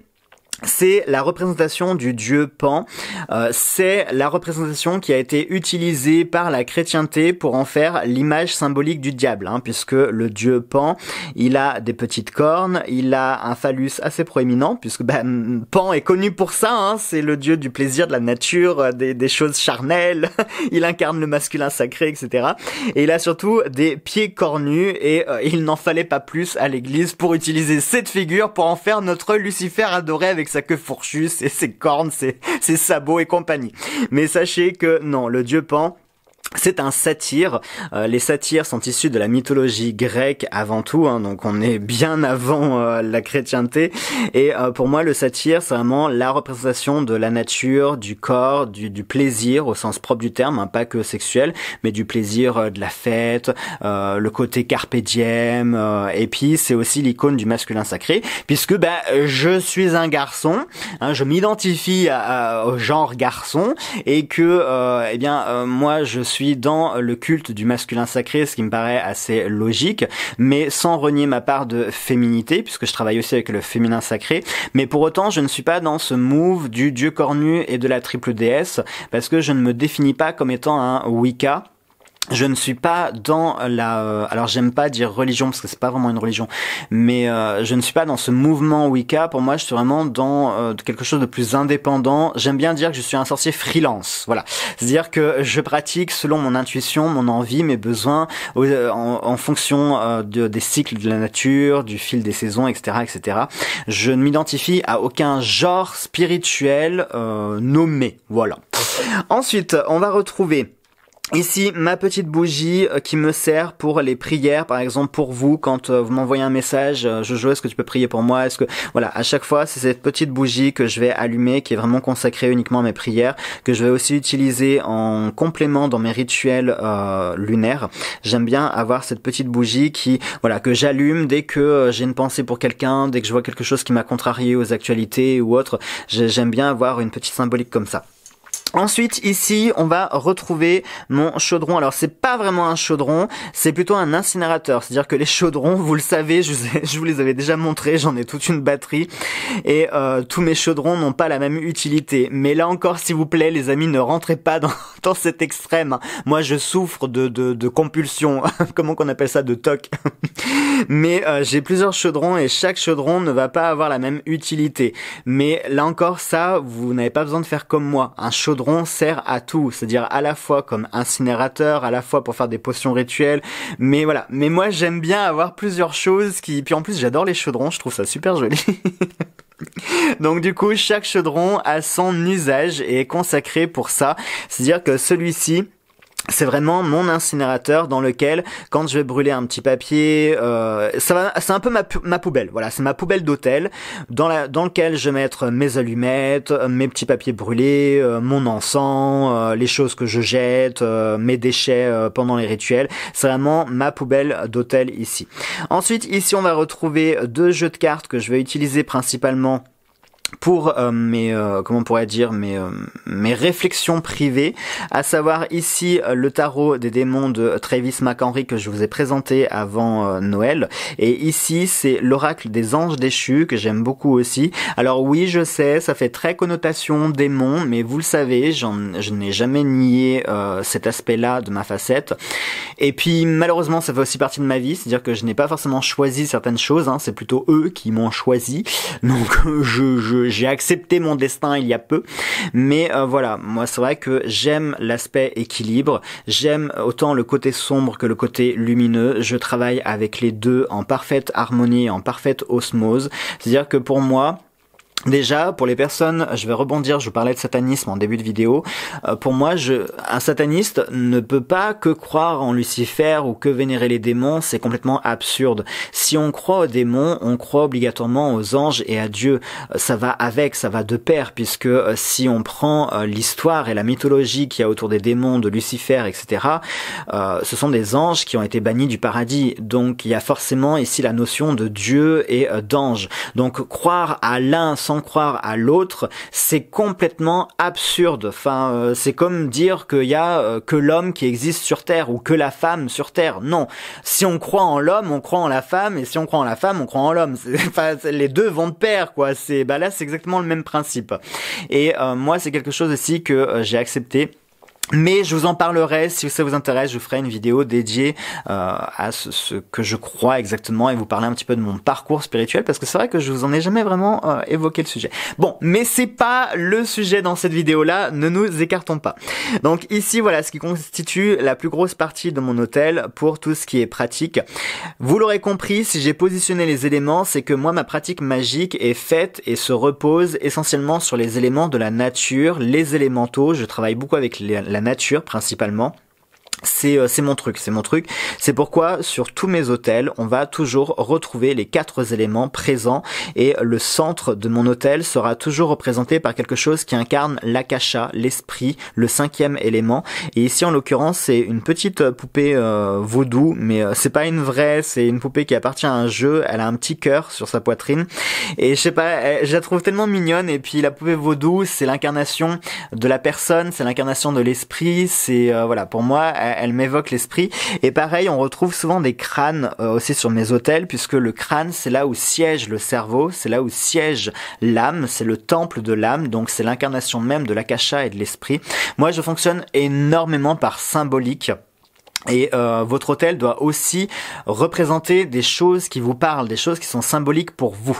c'est la représentation du dieu Pan. Euh, c'est la représentation qui a été utilisée par la chrétienté pour en faire l'image symbolique du diable, hein, puisque le dieu Pan, il a des petites cornes, il a un phallus assez proéminent, puisque ben, Pan est connu pour ça, hein, c'est le dieu du plaisir, de la nature, euh, des, choses charnelles, *laughs* il incarne le masculin sacré, etc. Et il a surtout des pieds cornus, et euh, il n'en fallait pas plus à l'église pour utiliser cette figure pour en faire notre Lucifer adoré avec sa queue fourchue, *laughs* ses, ses cornes, ses, ses sabots et compagnie. Mais sachez que non, le dieu Pan, c'est un satyre. Euh, les satyres sont issus de la mythologie grecque avant tout, hein, donc on est bien avant euh, la chrétienté. Et euh, pour moi, le satyre, c'est vraiment la représentation de la nature, du corps, du, du plaisir au sens propre du terme, hein, pas que sexuel, mais du plaisir de la fête, le côté carpe diem. et puis c'est aussi l'icône du masculin sacré, puisque ben je suis un garçon, hein, je m'identifie au genre garçon, et que eh bien moi je suis suis dans le culte du masculin sacré, ce qui me paraît assez logique, mais sans renier ma part de féminité, puisque je travaille aussi avec le féminin sacré. Mais pour autant, je ne suis pas dans ce move du dieu cornu et de la triple déesse, parce que je ne me définis pas comme étant un Wicca je ne suis pas dans la euh, alors j'aime pas dire religion parce que c'est pas vraiment une religion mais euh, je ne suis pas dans ce mouvement Wicca. Pour moi je suis vraiment dans euh, quelque chose de plus indépendant. J'aime bien dire que je suis un sorcier freelance voilà. C'est-à-dire que je pratique selon mon intuition mon envie mes besoins en, fonction de, des cycles de la nature du fil des saisons etc etc je ne m'identifie à aucun genre spirituel nommé voilà. Ensuite on va retrouver Ici, ma petite bougie euh, qui me sert pour les prières, par exemple pour vous, quand euh, vous m'envoyez un message, euh, Jojo, est-ce que tu peux prier pour moi? Est-ce que voilà, à chaque fois, c'est cette petite bougie que je vais allumer, qui est vraiment consacrée uniquement à mes prières, que je vais aussi utiliser en complément dans mes rituels lunaires. J'aime bien avoir cette petite bougie qui, voilà, que j'allume dès que j'ai une pensée pour quelqu'un, dès que je vois quelque chose qui m'a contrarié aux actualités ou autre. J'aime bien avoir une petite symbolique comme ça. Ensuite, ici, on va retrouver mon chaudron. Alors, c'est pas vraiment un chaudron, c'est plutôt un incinérateur. C'est-à-dire que les chaudrons, vous le savez, je vous, les avais déjà montrés, j'en ai toute une batterie. Et euh, tous mes chaudrons n'ont pas la même utilité. Mais là encore, s'il vous plaît, les amis, ne rentrez pas dans, *laughs* dans cet extrême. Moi, je souffre de, de, de compulsion. *laughs* Comment qu'on appelle ça? De toc. *laughs* Mais euh, j'ai plusieurs chaudrons et chaque chaudron ne va pas avoir la même utilité. Mais là encore, ça, vous n'avez pas besoin de faire comme moi. Un sert à tout, c'est-à-dire à la fois comme incinérateur, à la fois pour faire des potions rituelles, mais voilà. Mais moi j'aime bien avoir plusieurs choses qui, puis en plus j'adore les chaudrons, je trouve ça super joli. *laughs* Donc du coup, chaque chaudron a son usage et est consacré pour ça. C'est-à-dire que celui-ci, c'est vraiment mon incinérateur dans lequel, quand je vais brûler un petit papier, euh, ça va, c'est un peu ma, poubelle. Voilà, c'est ma poubelle d'hôtel dans la, dans lequel je vais mettre mes allumettes, mes petits papiers brûlés, euh, mon encens, euh, les choses que je jette, mes déchets pendant les rituels. C'est vraiment ma poubelle d'hôtel ici. Ensuite, ici, on va retrouver deux jeux de cartes que je vais utiliser principalement pour euh, mes euh, comment on pourrait dire mes euh, mes réflexions privées, à savoir ici le tarot des démons de Travis McHenry que je vous ai présenté avant Noël et ici c'est l'oracle des anges déchus que j'aime beaucoup aussi. Alors oui, je sais, ça fait très connotation démon, mais vous le savez, je n'ai jamais nié cet aspect-là de ma facette. Et puis malheureusement, ça fait aussi partie de ma vie, c'est-à-dire que je n'ai pas forcément choisi certaines choses, hein, c'est plutôt eux qui m'ont choisi. Donc *laughs* je, je j'ai accepté mon destin il y a peu. Mais euh, voilà, moi c'est vrai que j'aime l'aspect équilibre, j'aime autant le côté sombre que le côté lumineux. Je travaille avec les deux en parfaite harmonie, en parfaite osmose. C'est-à-dire que pour moi, Déjà, pour les personnes, je vais rebondir, je vous parlais de satanisme en début de vidéo. Euh, pour moi, je, un sataniste ne peut pas que croire en Lucifer ou que vénérer les démons, c'est complètement absurde. Si on croit aux démons, on croit obligatoirement aux anges et à Dieu. Euh, ça va avec, ça va de pair, puisque euh, si on prend l'histoire et la mythologie qu'il y a autour des démons, de Lucifer, etc., ce sont des anges qui ont été bannis du paradis. Donc il y a forcément ici la notion de Dieu et d'ange. Donc croire à l'un sans croire à l'autre, c'est complètement absurde. Enfin, euh, c'est comme dire qu'il y a euh, que l'homme qui existe sur Terre ou que la femme sur Terre. Non. Si on croit en l'homme, on croit en la femme, et si on croit en la femme, on croit en l'homme. *laughs* Enfin, les deux vont de pair, quoi. C'est, bah là, c'est exactement le même principe. Et euh, moi, c'est quelque chose aussi que j'ai accepté mais je vous en parlerai, si ça vous intéresse, je ferai une vidéo dédiée euh, à ce, que je crois exactement et vous parler un petit peu de mon parcours spirituel parce que c'est vrai que je vous en ai jamais vraiment euh, évoqué le sujet. Bon, mais c'est pas le sujet dans cette vidéo-là, ne nous écartons pas. Donc ici, voilà ce qui constitue la plus grosse partie de mon hôtel pour tout ce qui est pratique. Vous l'aurez compris, si j'ai positionné les éléments, c'est que moi, ma pratique magique est faite et se repose essentiellement sur les éléments de la nature, les élémentaux. Je travaille beaucoup avec la nature principalement c'est euh, c'est mon truc, c'est mon truc. C'est pourquoi sur tous mes hôtels, on va toujours retrouver les quatre éléments présents et le centre de mon hôtel sera toujours représenté par quelque chose qui incarne l'akasha, l'esprit, le cinquième élément. Et ici en l'occurrence, c'est une petite euh, poupée euh, vaudou, mais c'est pas une vraie, c'est une poupée qui appartient à un jeu. Elle a un petit cœur sur sa poitrine et je sais pas, je la trouve tellement mignonne. Et puis la poupée vaudou, c'est l'incarnation de la personne, c'est l'incarnation de l'esprit. C'est voilà pour moi m'évoque l'esprit. Et pareil, on retrouve souvent des crânes euh, aussi sur mes hôtels, puisque le crâne, c'est là où siège le cerveau, c'est là où siège l'âme, c'est le temple de l'âme, donc c'est l'incarnation même de l'akasha et de l'esprit. Moi, je fonctionne énormément par symbolique. Et euh, votre hôtel doit aussi représenter des choses qui vous parlent, des choses qui sont symboliques pour vous.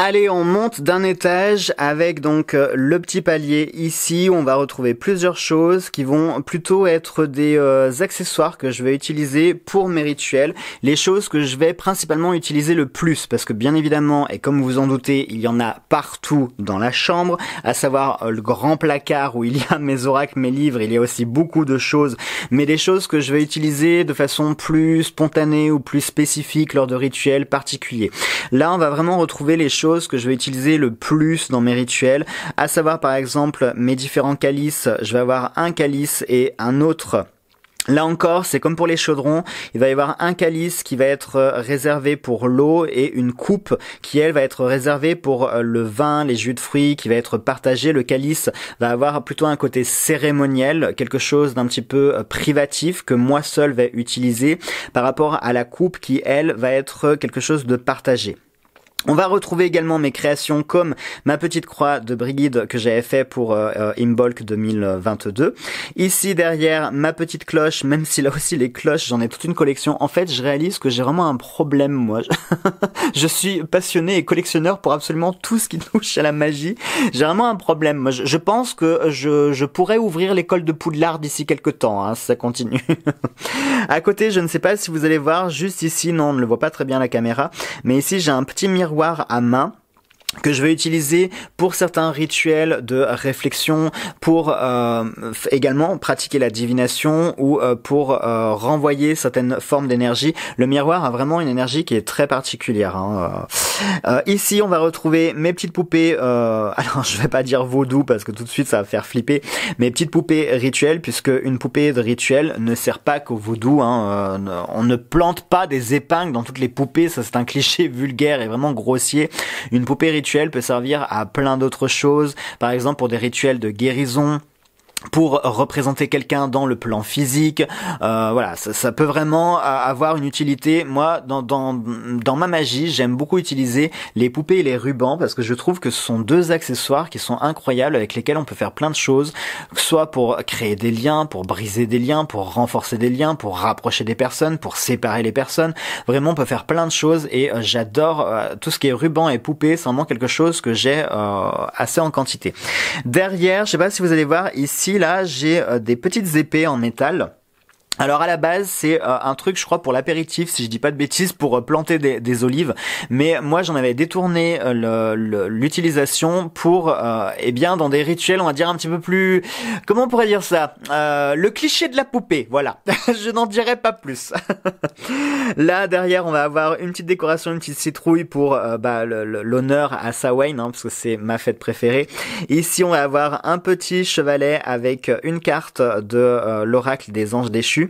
Allez, on monte d'un étage avec donc euh, le petit palier ici. On va retrouver plusieurs choses qui vont plutôt être des euh, accessoires que je vais utiliser pour mes rituels. Les choses que je vais principalement utiliser le plus parce que bien évidemment, et comme vous en doutez, il y en a partout dans la chambre, à savoir euh, le grand placard où il y a *laughs* mes oracles, mes livres, il y a aussi beaucoup de choses, mais des choses que je vais utiliser de façon plus spontanée ou plus spécifique lors de rituels particuliers. Là, on va vraiment retrouver les choses que je vais utiliser le plus dans mes rituels, à savoir par exemple mes différents calices. Je vais avoir un calice et un autre Là encore, c'est comme pour les chaudrons, il va y avoir un calice qui va être euh, réservé pour l'eau et une coupe qui elle va être réservée pour euh, le vin, les jus de fruits qui va être partagé. Le calice va avoir plutôt un côté cérémoniel, quelque chose d'un petit peu euh, privatif que moi seul vais utiliser par rapport à la coupe qui elle va être quelque chose de partagé. On va retrouver également mes créations comme ma petite croix de Brigide que j'avais fait pour euh, euh Imbolc 2022. Ici derrière ma petite cloche, même si là aussi les cloches, j'en ai toute une collection. En fait, je réalise que j'ai vraiment un problème moi. *laughs* je suis passionné et collectionneur pour absolument tout ce qui touche à la magie. J'ai vraiment un problème. je, pense que je, je pourrais ouvrir l'école de Poudlard d'ici quelques temps, hein, si ça continue. *laughs* à côté, je ne sais pas si vous allez voir, juste ici, non, on ne le voit pas très bien la caméra, mais ici j'ai un petit miroir à main que je vais utiliser pour certains rituels de réflexion, pour euh, également pratiquer la divination ou euh, pour euh, renvoyer certaines formes d'énergie. Le miroir a vraiment une énergie qui est très particulière. Hein. ici, on va retrouver mes petites poupées. *laughs* alors, je vais pas dire vaudou parce que tout de suite ça va faire flipper. Mes petites poupées rituelles, puisque une poupée de rituel ne sert pas qu'au vaudou. Hein. on ne plante pas des épingles dans toutes les poupées. Ça, c'est un cliché *laughs* vulgaire et vraiment grossier. Une poupée peut servir à plein d'autres choses, par exemple pour des rituels de guérison, pour représenter quelqu'un dans le plan physique. Euh, voilà, ça, peut vraiment avoir une utilité. Moi, dans, dans, dans ma magie, j'aime beaucoup utiliser les poupées et les rubans parce que je trouve que ce sont deux accessoires qui sont incroyables avec lesquels on peut faire plein de choses, soit pour créer des liens, pour briser des liens, pour renforcer des liens, pour rapprocher des personnes, pour séparer les personnes. Vraiment, on peut faire plein de choses et euh, j'adore euh, tout ce qui est ruban et poupées. C'est vraiment quelque chose que j'ai assez en quantité. Derrière, je sais pas si vous allez voir ici là, j'ai euh, des petites épées en métal alors à la base c'est euh, un truc je crois pour l'apéritif si je dis pas de bêtises pour euh, planter des, olives. Mais moi j'en avais détourné euh, l'utilisation pour eh bien dans des rituels on va dire un petit peu plus comment on pourrait dire ça le cliché de la poupée voilà. *laughs* Je n'en dirai pas plus. *laughs* Là derrière on va avoir une petite décoration une petite citrouille pour bah, l'honneur à Sawain hein, parce que c'est ma fête préférée. Ici on va avoir un petit chevalet avec une carte de l'oracle des anges déchus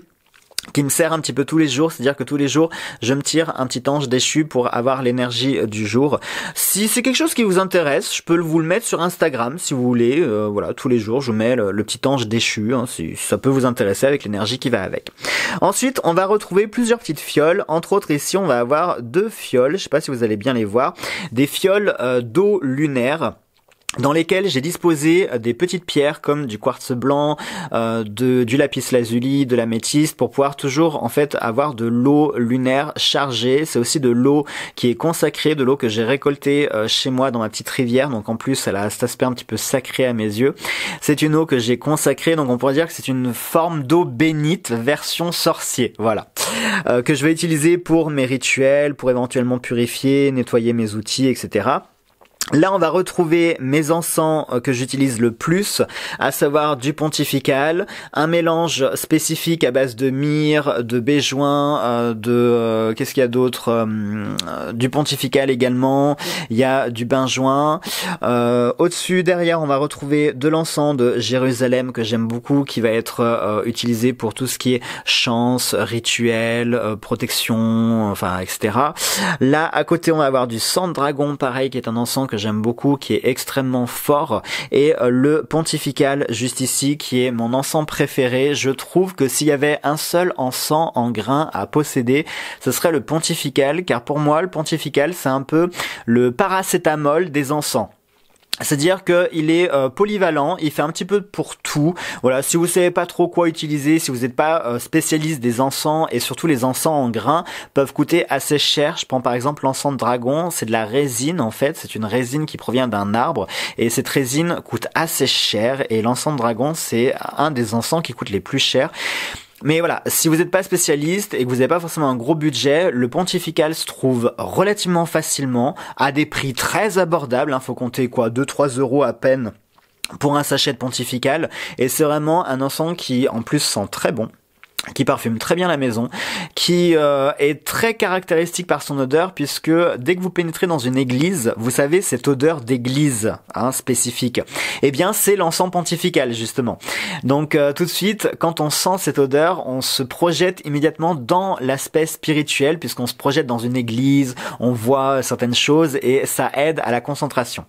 qui me sert un petit peu tous les jours, c'est-à-dire que tous les jours, je me tire un petit ange déchu pour avoir l'énergie euh, du jour. Si c'est quelque chose qui vous intéresse, je peux vous le mettre sur Instagram si vous voulez. Euh, voilà, tous les jours, je mets le, petit ange déchu, hein, si ça peut vous intéresser avec l'énergie qui va avec. Ensuite, on va retrouver plusieurs petites fioles. Entre autres, ici, on va avoir deux fioles. Je sais pas si vous allez bien les voir. Des fioles euh, d'eau lunaire dans lesquels j'ai disposé euh, des petites pierres comme du quartz blanc, euh, de, du lapis lazuli, de la métiste pour pouvoir toujours en fait avoir de l'eau lunaire chargée. C'est aussi de l'eau qui est consacrée, de l'eau que j'ai récoltée euh, chez moi dans ma petite rivière. Donc en plus elle a cet aspect un petit peu sacré à mes yeux. C'est une eau que j'ai consacrée, donc on pourrait dire que c'est une forme d'eau bénite version sorcier. Voilà. que je vais utiliser pour mes rituels, pour éventuellement purifier, nettoyer mes outils, etc. Là, on va retrouver mes encens euh, que j'utilise le plus, à savoir du pontifical, un mélange spécifique à base de myrrhe, de béjoin, euh, de euh, qu'est-ce qu'il y a d'autre, du pontifical également. Il y a du benjoin. Au-dessus, derrière, on va retrouver de l'encens de Jérusalem que j'aime beaucoup, qui va être utilisé pour tout ce qui est chance, rituel, protection, enfin, etc. Là, à côté, on va avoir du sang de dragon, pareil, qui est un encens que j'aime beaucoup, qui est extrêmement fort, et euh, le pontifical juste ici, qui est mon encens préféré. Je trouve que s'il y avait un seul encens en grain à posséder, ce serait le pontifical, car pour moi, le pontifical, c'est un peu le paracétamol des encens. C'est-à-dire qu'il est euh, polyvalent, il fait un petit peu pour tout. Voilà, si vous savez pas trop quoi utiliser, si vous n'êtes pas euh, spécialiste des encens et surtout les encens en grains peuvent coûter assez cher. Je prends par exemple l'encens de dragon, c'est de la résine en fait, c'est une résine qui provient d'un arbre et cette résine coûte assez cher et l'encens de dragon c'est un des encens qui coûte les plus chers. Mais voilà, si vous n'êtes pas spécialiste et que vous n'avez pas forcément un gros budget, le pontifical se trouve relativement facilement à des prix très abordables. Il hein, faut compter quoi, 2-3 euros à peine pour un sachet de pontifical. Et c'est vraiment un encens qui en plus sent très bon qui parfume très bien la maison, qui euh, est très caractéristique par son odeur puisque dès que vous pénétrez dans une église, vous savez cette odeur d'église hein, spécifique. Eh bien, c'est l'encens pontifical justement. Donc euh, tout de suite, quand on sent cette odeur, on se projette immédiatement dans l'aspect spirituel puisqu'on se projette dans une église, on voit certaines choses et ça aide à la concentration.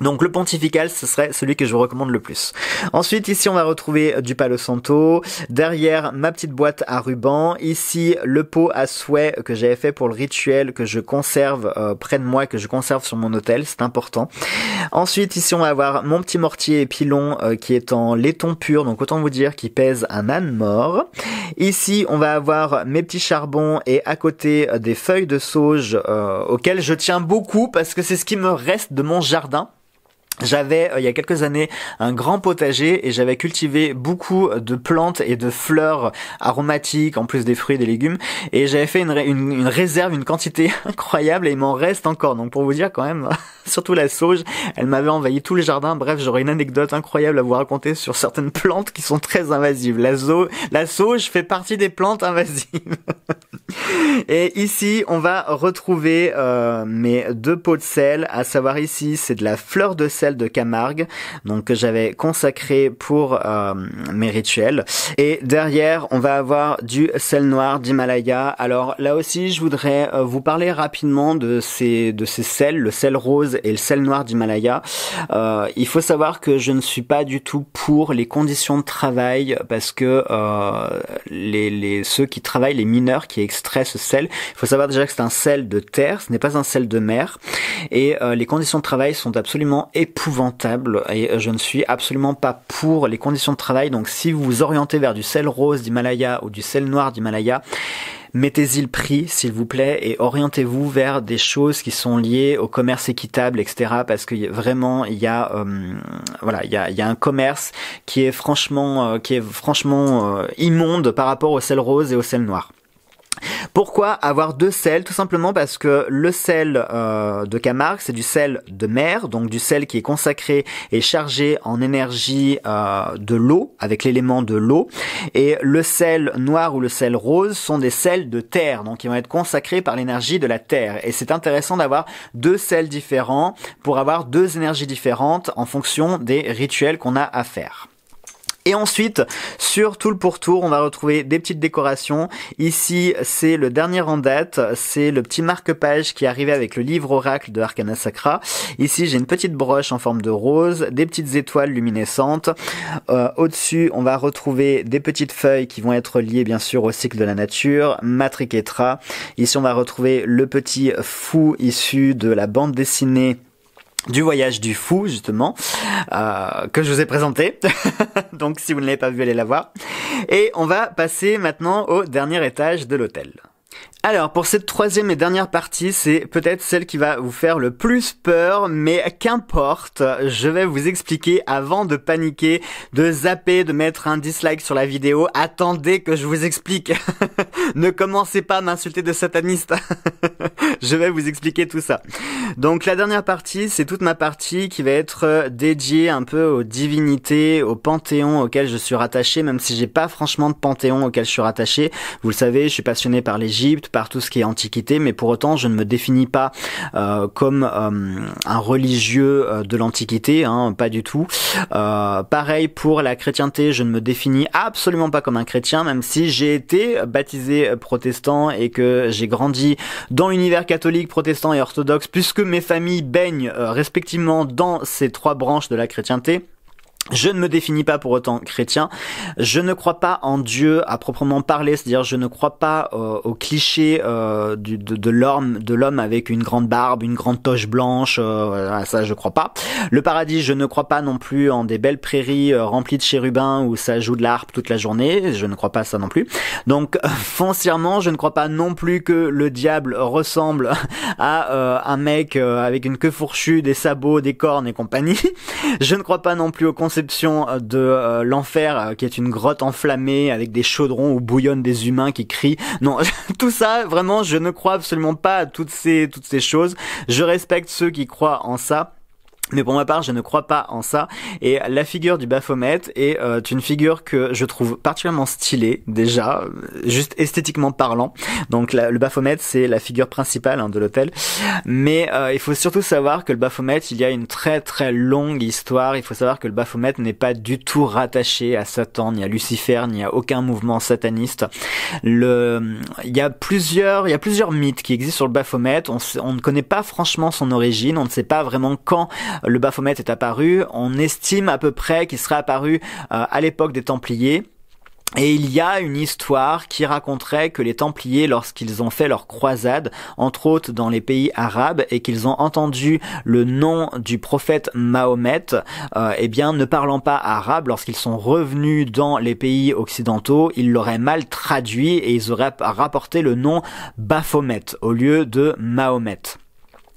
Donc le pontifical, ce serait celui que je vous recommande le plus. Ensuite, ici, on va retrouver du Palo Santo. Derrière, ma petite boîte à ruban. Ici, le pot à souhait que j'avais fait pour le rituel, que je conserve euh, près de moi, que je conserve sur mon hôtel. C'est important. Ensuite, ici, on va avoir mon petit mortier et pilon euh, qui est en laiton pur. Donc autant vous dire qu'il pèse un âne mort. Ici, on va avoir mes petits charbons et à côté euh, des feuilles de sauge auxquelles je tiens beaucoup parce que c'est ce qui me reste de mon jardin. J'avais euh, il y a quelques années un grand potager et j'avais cultivé beaucoup de plantes et de fleurs aromatiques en plus des fruits et des légumes et j'avais fait une, une, réserve, une quantité *laughs* incroyable et il m'en reste encore. Donc pour vous dire quand même, *laughs* surtout la sauge, elle m'avait envahi tout le jardin. Bref, j'aurais une anecdote incroyable à vous raconter sur certaines plantes qui sont très invasives. La, la sauge fait partie des plantes invasives. *laughs* et ici, on va retrouver euh, mes deux pots de sel, à savoir ici, c'est de la fleur de sel de Camargue, donc que j'avais consacré pour euh, mes rituels. Et derrière, on va avoir du sel noir d'Himalaya. Alors là aussi, je voudrais euh, vous parler rapidement de ces de ces sels, le sel rose et le sel noir d'Himalaya. Euh, il faut savoir que je ne suis pas du tout pour les conditions de travail parce que les, ceux qui travaillent, les mineurs qui extraient ce sel, il faut savoir déjà que c'est un sel de terre, ce n'est pas un sel de mer, et les conditions de travail sont absolument épouvantables épouvantable et je ne suis absolument pas pour les conditions de travail. Donc si vous vous orientez vers du sel rose d'Himalaya ou du sel noir d'Himalaya, mettez-y le prix, s'il vous plaît, et orientez-vous vers des choses qui sont liées au commerce équitable, etc. Parce que vraiment, il y a, euh, voilà, il y a, il y a un commerce qui est franchement, euh, qui est franchement euh, immonde par rapport au sel rose et au sel noir. Pourquoi avoir deux sels Tout simplement parce que le sel euh, de Camargue, c'est du sel de mer, donc du sel qui est consacré et chargé en énergie euh, de l'eau, avec l'élément de l'eau. Et le sel noir ou le sel rose sont des sels de terre, donc ils vont être consacrés par l'énergie de la terre. Et c'est intéressant d'avoir deux sels différents pour avoir deux énergies différentes en fonction des rituels qu'on a à faire. Et ensuite, sur tout le pourtour, on va retrouver des petites décorations. Ici, c'est le dernier en date, c'est le petit marque-page qui est arrivé avec le livre oracle de Arcana Sacra. Ici, j'ai une petite broche en forme de rose, des petites étoiles luminescentes. Euh, au-dessus, on va retrouver des petites feuilles qui vont être liées bien sûr au cycle de la nature, Matriquetra. Ici, on va retrouver le petit fou issu de la bande dessinée du voyage du fou justement euh, que je vous ai présenté. *laughs* Donc si vous ne l'avez pas vu allez la voir. Et on va passer maintenant au dernier étage de l'hôtel alors pour cette troisième et dernière partie, c'est peut-être celle qui va vous faire le plus peur, mais qu'importe, je vais vous expliquer avant de paniquer, de zapper, de mettre un dislike sur la vidéo. Attendez que je vous explique. *laughs* ne commencez pas à m'insulter de sataniste. *laughs* je vais vous expliquer tout ça. Donc la dernière partie, c'est toute ma partie qui va être dédiée un peu aux divinités, au panthéon auquel je suis rattaché, même si j'ai pas franchement de panthéon auquel je suis rattaché. Vous le savez, je suis passionné par l'Égypte, par tout ce qui est antiquité, mais pour autant je ne me définis pas euh, comme euh, un religieux euh, de l'antiquité, hein, pas du tout. pareil pour la chrétienté, je ne me définis absolument pas comme un chrétien, même si j'ai été baptisé protestant et que j'ai grandi dans l'univers catholique, protestant et orthodoxe, puisque mes familles baignent respectivement dans ces trois branches de la chrétienté. Je ne me définis pas pour autant chrétien. Je ne crois pas en Dieu à proprement parler, c'est-à-dire je ne crois pas euh, au cliché euh, de, de l'homme, de l'homme avec une grande barbe, une grande toche blanche. Euh, ça, je crois pas. Le paradis, je ne crois pas non plus en des belles prairies euh, remplies de chérubins où ça joue de l'harpe toute la journée. Je ne crois pas ça non plus. Donc *laughs* foncièrement, je ne crois pas non plus que le diable ressemble *laughs* à un mec avec une queue fourchue, des sabots, des cornes et compagnie. *laughs* Je ne crois pas non plus au concept euh, de euh, l'enfer euh, qui est une grotte enflammée avec des chaudrons où bouillonnent des humains qui crient. Non, *laughs* tout ça, vraiment, je ne crois absolument pas à toutes ces, toutes ces choses. Je respecte ceux qui croient en ça. Mais pour ma part, je ne crois pas en ça. Et la figure du Baphomet est euh, une figure que je trouve particulièrement stylée déjà, juste esthétiquement parlant. Donc le Baphomet, c'est la figure principale hein, de l'hôtel. Mais euh, il faut surtout savoir que le Baphomet, il y a une très très longue histoire. Il faut savoir que le Baphomet n'est pas du tout rattaché à Satan, ni à Lucifer, ni à aucun mouvement sataniste. Le, il y a plusieurs, il y a plusieurs mythes qui existent sur le Baphomet. On, on ne connaît pas franchement son origine. On ne sait pas vraiment quand le Baphomet est apparu. On estime à peu près qu'il serait apparu euh, à l'époque des Templiers. Et il y a une histoire qui raconterait que les Templiers, lorsqu'ils ont fait leur croisade, entre autres dans les pays arabes, et qu'ils ont entendu le nom du prophète Mahomet, euh, eh bien, ne parlant pas arabe, lorsqu'ils sont revenus dans les pays occidentaux, ils l'auraient mal traduit et ils auraient rapporté le nom Baphomet au lieu de Mahomet.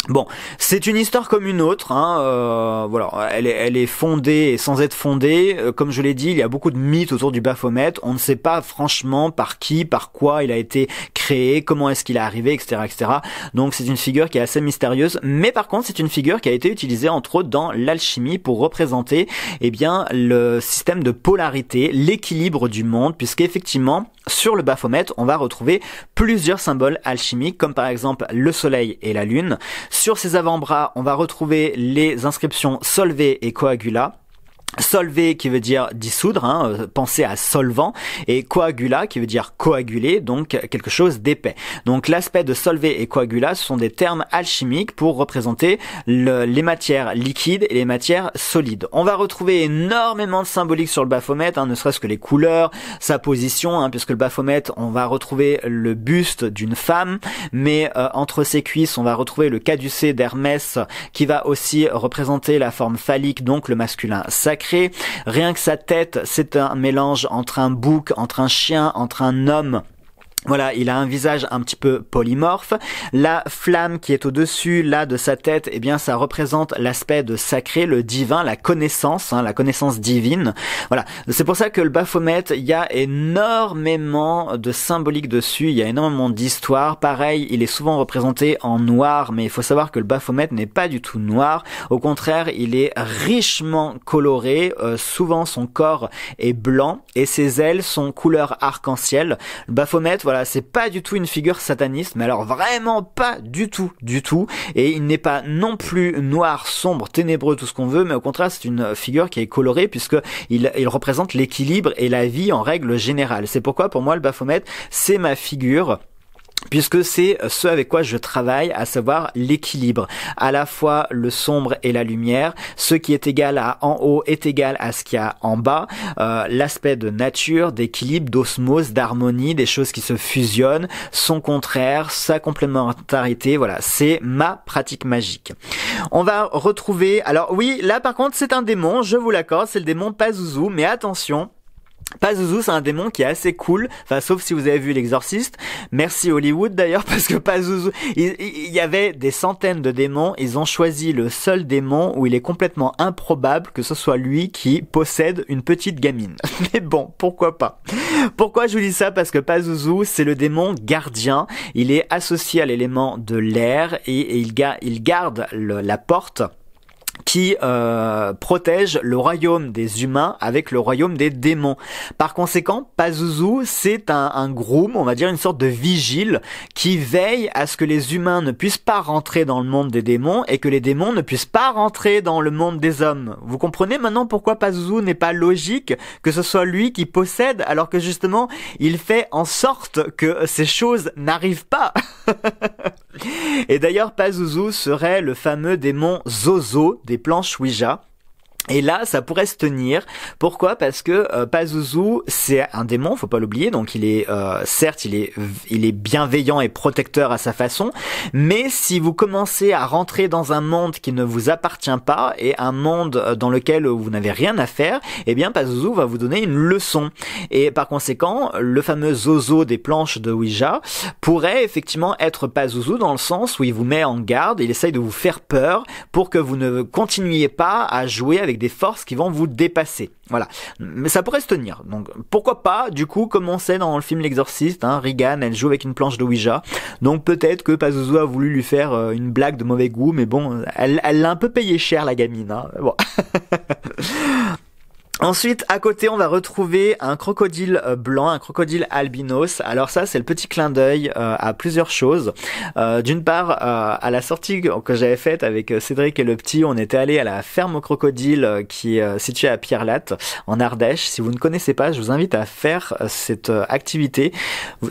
Bon, c'est une histoire comme une autre. Hein, euh, voilà, elle est, fondée et sans être fondée. Euh, comme je l'ai dit, il y a beaucoup de mythes autour du Baphomet. On ne sait pas franchement par qui, par quoi il a été créé, comment est-ce qu'il est arrivé, etc., etc. Donc c'est une figure qui est assez mystérieuse. Mais par contre, c'est une figure qui a été utilisée entre autres dans l'alchimie pour représenter, eh bien, le système de polarité, l'équilibre du monde, puisqu'effectivement, sur le Baphomet, on va retrouver plusieurs symboles alchimiques, comme par exemple le soleil et la lune. Sur ses avant-bras, on va retrouver les inscriptions Solvay et Coagula. Solver qui veut dire dissoudre, hein, euh, penser à solvant, et coagula qui veut dire coaguler, donc quelque chose d'épais. Donc l'aspect de solver et coagula, ce sont des termes alchimiques pour représenter les matières liquides et les matières solides. On va retrouver énormément de symboliques sur le Baphomet, hein, ne serait-ce que les couleurs, sa position, hein, puisque le Baphomet, on va retrouver le buste d'une femme, mais euh, entre ses cuisses, on va retrouver le caducée d'Hermès qui va aussi représenter la forme phallique, donc le masculin sacré Rien que sa tête, c'est un mélange entre un bouc, entre un chien, entre un homme voilà, il a un visage un petit peu polymorphe. La flamme qui est au-dessus là de sa tête, eh bien, ça représente l'aspect de sacré, le divin, la connaissance, hein, la connaissance divine. Voilà, c'est pour ça que le Baphomet, il y a énormément de symbolique dessus, il y a énormément d'histoire. Pareil, il est souvent représenté en noir, mais il faut savoir que le Baphomet n'est pas du tout noir. Au contraire, il est richement coloré. Euh, souvent, son corps est blanc et ses ailes sont couleur arc-en-ciel. Le Baphomet, voilà voilà, c'est pas du tout une figure sataniste, mais alors vraiment pas du tout, du tout. Et il n'est pas non plus noir, sombre, ténébreux, tout ce qu'on veut, mais au contraire, c'est une figure qui est colorée puisque il, il représente l'équilibre et la vie en règle générale. C'est pourquoi pour moi le Baphomet, c'est ma figure puisque c'est ce avec quoi je travaille, à savoir l'équilibre, à la fois le sombre et la lumière, ce qui est égal à en haut est égal à ce qu'il y a en bas, euh, l'aspect de nature, d'équilibre, d'osmose, d'harmonie, des choses qui se fusionnent, son contraire, sa complémentarité, voilà, c'est ma pratique magique. On va retrouver, alors oui, là par contre c'est un démon, je vous l'accorde, c'est le démon Pazuzu, mais attention, Pazuzu, c'est un démon qui est assez cool, enfin sauf si vous avez vu l'exorciste. Merci Hollywood d'ailleurs *laughs* parce que Pazuzu, il, y avait des centaines de démons, ils ont choisi le seul démon où il est complètement improbable que ce soit lui qui possède une petite gamine. *laughs* Mais bon, pourquoi pas? Pourquoi je vous dis ça? Parce que Pazuzu, c'est le démon gardien, il est associé à l'élément de l'air et, il, garde la porte qui euh, protège le royaume des humains avec le royaume des démons. Par conséquent, Pazuzu, c'est un, un groom, on va dire une sorte de vigile, qui veille à ce que les humains ne puissent pas rentrer dans le monde des démons et que les démons ne puissent pas rentrer dans le monde des hommes. Vous comprenez maintenant pourquoi Pazuzu n'est pas logique que ce soit lui qui possède alors que justement il fait en sorte que ces choses n'arrivent pas. *laughs* et d'ailleurs, Pazuzu serait le fameux démon Zozo des planches Ouija Et là, ça pourrait se tenir. Pourquoi? Parce que euh, Pazuzu, c'est un démon, faut pas l'oublier. Donc, il est euh, certes, il est, il est bienveillant et protecteur à sa façon. Mais si vous commencez à rentrer dans un monde qui ne vous appartient pas et un monde euh, dans lequel vous n'avez rien à faire, eh bien, Pazuzu va vous donner une leçon. Et par conséquent, le fameux Zozo des planches de Ouija pourrait effectivement être Pazuzu dans le sens où il vous met en garde, il essaye de vous faire peur pour que vous ne continuiez pas à jouer avec des forces qui vont vous dépasser. Voilà. Mais ça pourrait se tenir. Donc pourquoi pas, du coup, comme on sait dans le film L'Exorciste, hein, Regan, elle joue avec une planche de Ouija. Donc peut-être que Pazuzu a voulu lui faire euh, une blague de mauvais goût, mais bon, elle l'a un peu payé cher la gamine. Hein. Bon. *laughs* Ensuite, à côté, on va retrouver un crocodile euh, blanc, un crocodile albinos. Alors ça, c'est le petit clin d'œil euh, à plusieurs choses. Euh, d'une part, à la sortie que j'avais faite avec Cédric et le petit, on était allé à la ferme au crocodile qui est située à Pierre-Latte, en Ardèche. Si vous ne connaissez pas, je vous invite à faire cette activité.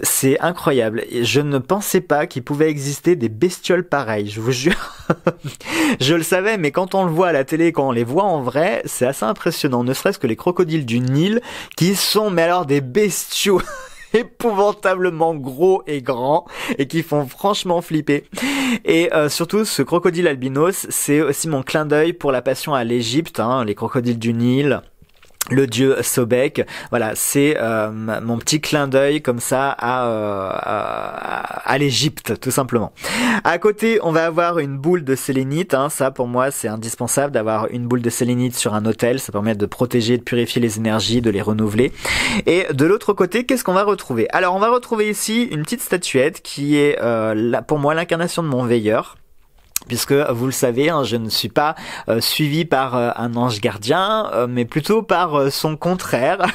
C'est incroyable. Je ne pensais pas qu'il pouvait exister des bestioles pareilles, je vous jure. *laughs* je le savais, mais quand on le voit à la télé, quand on les voit en vrai, c'est assez impressionnant. Ne serait que les crocodiles du Nil, qui sont mais alors des bestiaux *laughs* épouvantablement gros et grands et qui font franchement flipper. Et euh, surtout, ce crocodile albinos, c'est aussi mon clin d'œil pour la passion à l'Égypte, hein, les crocodiles du Nil le dieu Sobek. Voilà, c'est euh, mon petit clin d'œil comme ça à, euh, l'Égypte, tout simplement. À côté, on va avoir une boule de sélénite. Hein. Ça, pour moi, c'est indispensable d'avoir une boule de sélénite sur un hôtel. Ça permet de protéger, de purifier les énergies, de les renouveler. Et de l'autre côté, qu'est-ce qu'on va retrouver? Alors, on va retrouver ici une petite statuette qui est, euh, pour moi, l'incarnation de mon veilleur puisque vous le savez, hein, je ne suis pas euh, suivi par euh, un ange gardien, euh, mais plutôt par son contraire.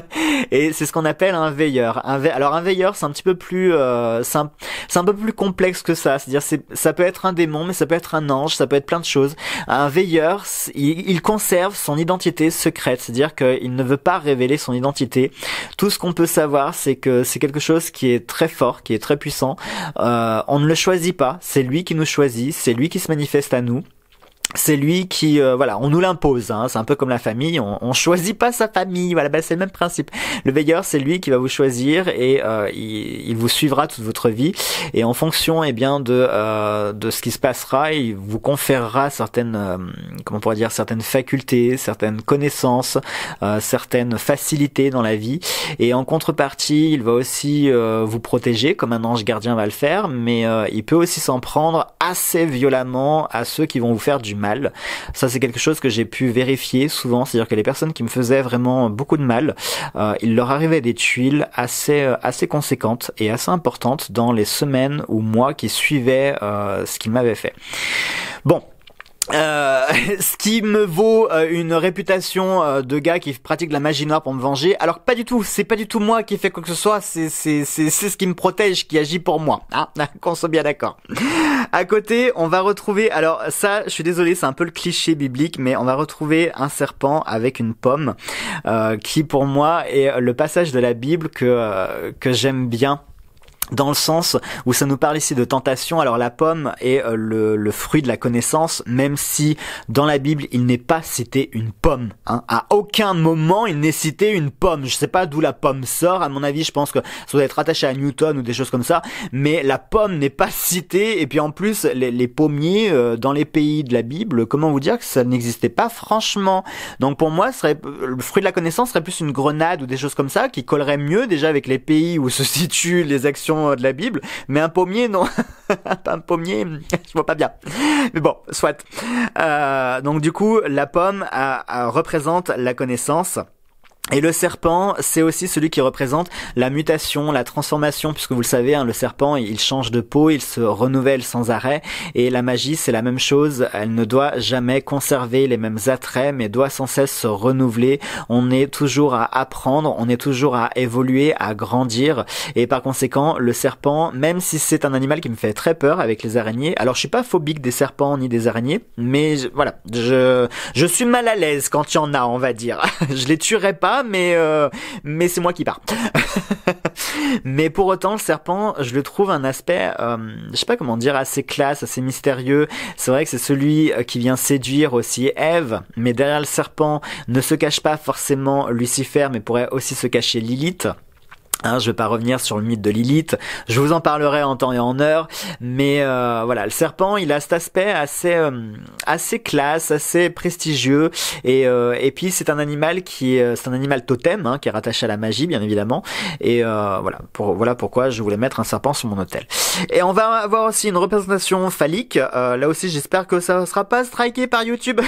*laughs* et c'est ce qu'on appelle un veilleur. Alors un veilleur, c'est un petit peu plus, c'est un... peu plus complexe que ça. C'est-à-dire, ça peut être un démon, mais ça peut être un ange, ça peut être plein de choses. Un veilleur, il, conserve son identité secrète, c'est-à-dire qu'il ne veut pas révéler son identité. Tout ce qu'on peut savoir, c'est que c'est quelque chose qui est très fort, qui est très puissant. on ne le choisit pas, c'est lui qui nous choisit. C'est lui qui se manifeste à nous c'est lui qui euh, voilà on nous l'impose hein. c'est un peu comme la famille. On, on choisit pas sa famille. Voilà bah, c'est le même principe. Le veilleur c'est lui qui va vous choisir et euh, il, il, vous suivra toute votre vie. Et en fonction eh bien de euh, de ce qui se passera il vous conférera certaines euh, comment on pourrait dire certaines facultés certaines connaissances euh, certaines facilités dans la vie. Et en contrepartie il va aussi vous protéger comme un ange gardien va le faire. Mais il peut aussi s'en prendre assez violemment à ceux qui vont vous faire du mal. Ça, c'est quelque chose que j'ai pu vérifier souvent, c'est-à-dire que les personnes qui me faisaient vraiment beaucoup de mal, euh, il leur arrivait des tuiles assez euh, assez conséquentes et assez importantes dans les semaines ou mois qui suivaient euh, ce qu'ils m'avaient fait. Bon, euh, *laughs* ce qui me vaut euh, une réputation euh, de gars qui pratique la magie noire pour me venger. Alors pas du tout, c'est pas du tout moi qui fais quoi que ce soit, c'est c'est c'est ce qui me protège, qui agit pour moi. Hein *laughs* Qu'on soit bien d'accord. À côté, on va retrouver. Alors ça, je suis désolé, c'est un peu le cliché biblique, mais on va retrouver un serpent avec une pomme, qui pour moi est le passage de la Bible que que j'aime bien dans le sens où ça nous parle ici de tentation. Alors la pomme est euh, le, le, fruit de la connaissance, même si dans la Bible il n'est pas cité une pomme. Hein. À aucun moment il n'est cité une pomme. Je sais pas d'où la pomme sort. À mon avis, je pense que ça doit être attaché à Newton ou des choses comme ça. Mais la pomme n'est pas citée. Et puis en plus, les, les pommiers euh, dans les pays de la Bible, comment vous dire que ça n'existait pas franchement? Donc pour moi, serait, le fruit de la connaissance serait plus une grenade ou des choses comme ça qui collerait mieux déjà avec les pays où se *laughs* situent les actions euh, de la Bible, mais un pommier, non. *laughs* un pommier, *laughs* je vois pas bien. Mais bon, soit. Euh, donc du coup, la pomme représente la connaissance. Et le serpent, c'est aussi celui qui représente la mutation, la transformation, puisque vous le savez, hein, le serpent, il change de peau, il se renouvelle sans arrêt. Et la magie, c'est la même chose. Elle ne doit jamais conserver les mêmes attraits, mais doit sans cesse se renouveler. On est toujours à apprendre, on est toujours à évoluer, à grandir. Et par conséquent, le serpent, même si c'est un animal qui me fait très peur avec les araignées, alors je suis pas phobique des serpents ni des araignées, mais voilà, je, je suis mal à l'aise quand il y en a, on va dire. *laughs* je les tuerai pas mais euh, mais c'est moi qui pars. *laughs* mais pour autant, le serpent, je le trouve un aspect, euh, je sais pas comment dire, assez classe, assez mystérieux. C'est vrai que c'est celui qui vient séduire aussi Eve, mais derrière le serpent ne se cache pas forcément Lucifer, mais pourrait aussi se cacher Lilith. Hein, je vais pas revenir sur le mythe de Lilith, je vous en parlerai en temps et en heure, mais euh, voilà, le serpent, il a cet aspect assez euh, assez classe, assez prestigieux, et euh, et puis c'est un animal qui c'est un animal totem, hein, qui est rattaché à la magie, bien évidemment, et voilà, pour voilà pourquoi je voulais mettre un serpent sur mon hôtel. Et on va avoir aussi une représentation phallique. là aussi, j'espère que ça sera pas striké par YouTube,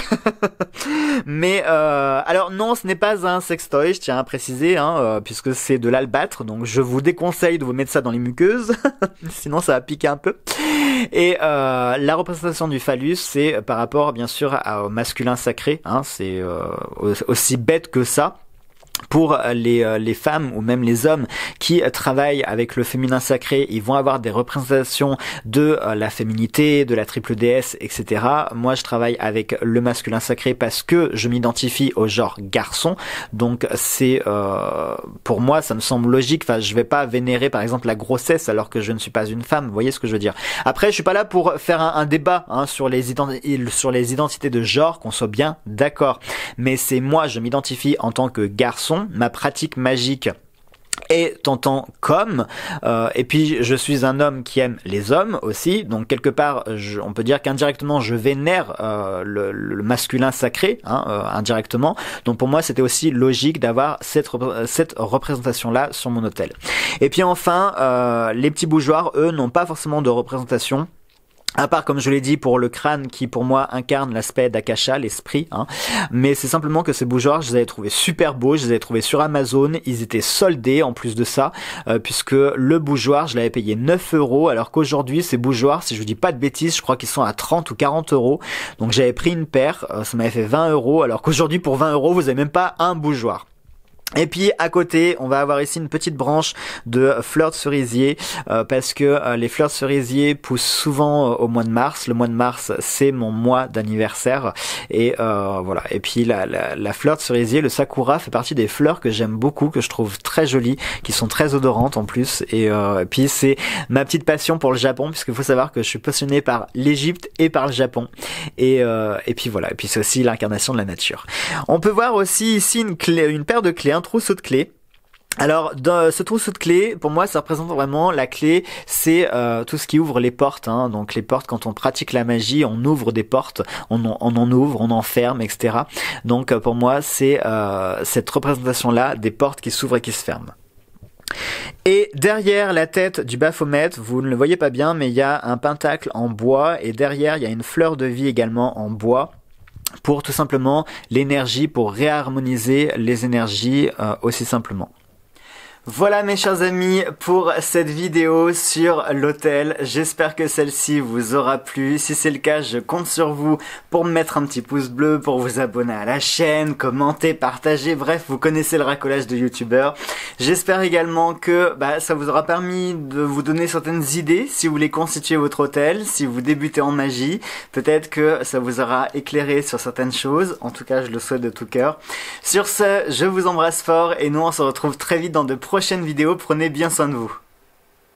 *laughs* mais alors non, ce n'est pas un sextoy, je tiens à préciser, hein, puisque c'est de l'albâtre donc je vous déconseille de vous mettre ça dans les muqueuses, *laughs* sinon ça va piquer un peu. Et euh, la représentation du phallus, c'est par rapport bien sûr au masculin sacré, hein, c'est euh, aussi bête que ça pour les, euh, les femmes ou même les hommes qui travaillent avec le féminin sacré, ils vont avoir des représentations de euh, la féminité, de la triple déesse, etc. Moi, je travaille avec le masculin sacré parce que je m'identifie au genre garçon. Donc, c'est euh, pour moi, ça me semble logique. Enfin, je vais pas vénérer par exemple la grossesse alors que je ne suis pas une femme. Vous voyez ce que je veux dire? Après, je suis pas là pour faire un, débat hein, sur les sur les identités de genre, qu'on soit bien d'accord. Mais c'est moi, je m'identifie en tant que garçon ma pratique magique est tentant comme euh, et puis je suis un homme qui aime les hommes aussi. Donc quelque part on peut dire qu'indirectement je vénère euh, le, masculin sacré hein, euh, indirectement. Donc pour moi c'était aussi logique d'avoir cette, cette représentation là sur mon hôtel. Et puis enfin les petits bougeoirs eux n'ont pas forcément de représentation à part, comme je l'ai dit, pour le crâne qui, pour moi, incarne l'aspect d'Akasha, l'esprit. Hein. Mais c'est simplement que ces bougeoirs, je les avais trouvés super beaux. Je les avais trouvés sur Amazon. Ils étaient soldés en plus de ça, euh, puisque le bougeoir, je l'avais payé 9 euros, alors qu'aujourd'hui, ces bougeoirs, si je vous dis pas de bêtises, je crois qu'ils sont à 30 ou 40 euros. Donc j'avais pris une paire, euh, ça m'avait fait 20 euros, alors qu'aujourd'hui, pour 20 euros, vous avez même pas un bougeoir. Et puis à côté, on va avoir ici une petite branche de fleurs de cerisier euh, parce que euh, les fleurs de cerisier poussent souvent euh, au mois de mars. Le mois de mars, c'est mon mois d'anniversaire et voilà. Et puis la, la, fleur de cerisier, le sakura, fait partie des fleurs que j'aime beaucoup, que je trouve très jolies, qui sont très odorantes en plus. Et, et puis c'est ma petite passion pour le Japon puisqu'il faut savoir que je suis passionné par l'Égypte et par le Japon. Et, et puis voilà. Et puis c'est aussi l'incarnation de la nature. On peut voir aussi ici une clé, une paire de clés trousseau de clés. Alors, ce trousseau de clés, pour moi, ça représente vraiment la clé, c'est euh, tout ce qui ouvre les portes. Hein. Donc, les portes, quand on pratique la magie, on ouvre des portes, on en, on en ouvre, on en ferme, etc. Donc, euh, pour moi, c'est euh, cette représentation-là des portes qui s'ouvrent et qui se ferment. Et derrière la tête du Baphomet, vous ne le voyez pas bien, mais il y a un pentacle en bois, et derrière, il y a une fleur de vie également en bois pour tout simplement l'énergie, pour réharmoniser les énergies euh, aussi simplement. Voilà mes chers amis pour cette vidéo sur l'hôtel. J'espère que celle-ci vous aura plu. Si c'est le cas, je compte sur vous pour me mettre un petit pouce bleu, pour vous abonner à la chaîne, commenter, partager. Bref, vous connaissez le racolage de youtubeurs. J'espère également que bah, ça vous aura permis de vous donner certaines idées si vous voulez constituer votre hôtel, si vous débutez en magie. Peut-être que ça vous aura éclairé sur certaines choses. En tout cas, je le souhaite de tout cœur. Sur ce, je vous embrasse fort et nous on se retrouve très vite dans de prochaines vidéos. Prenez bien soin de vous.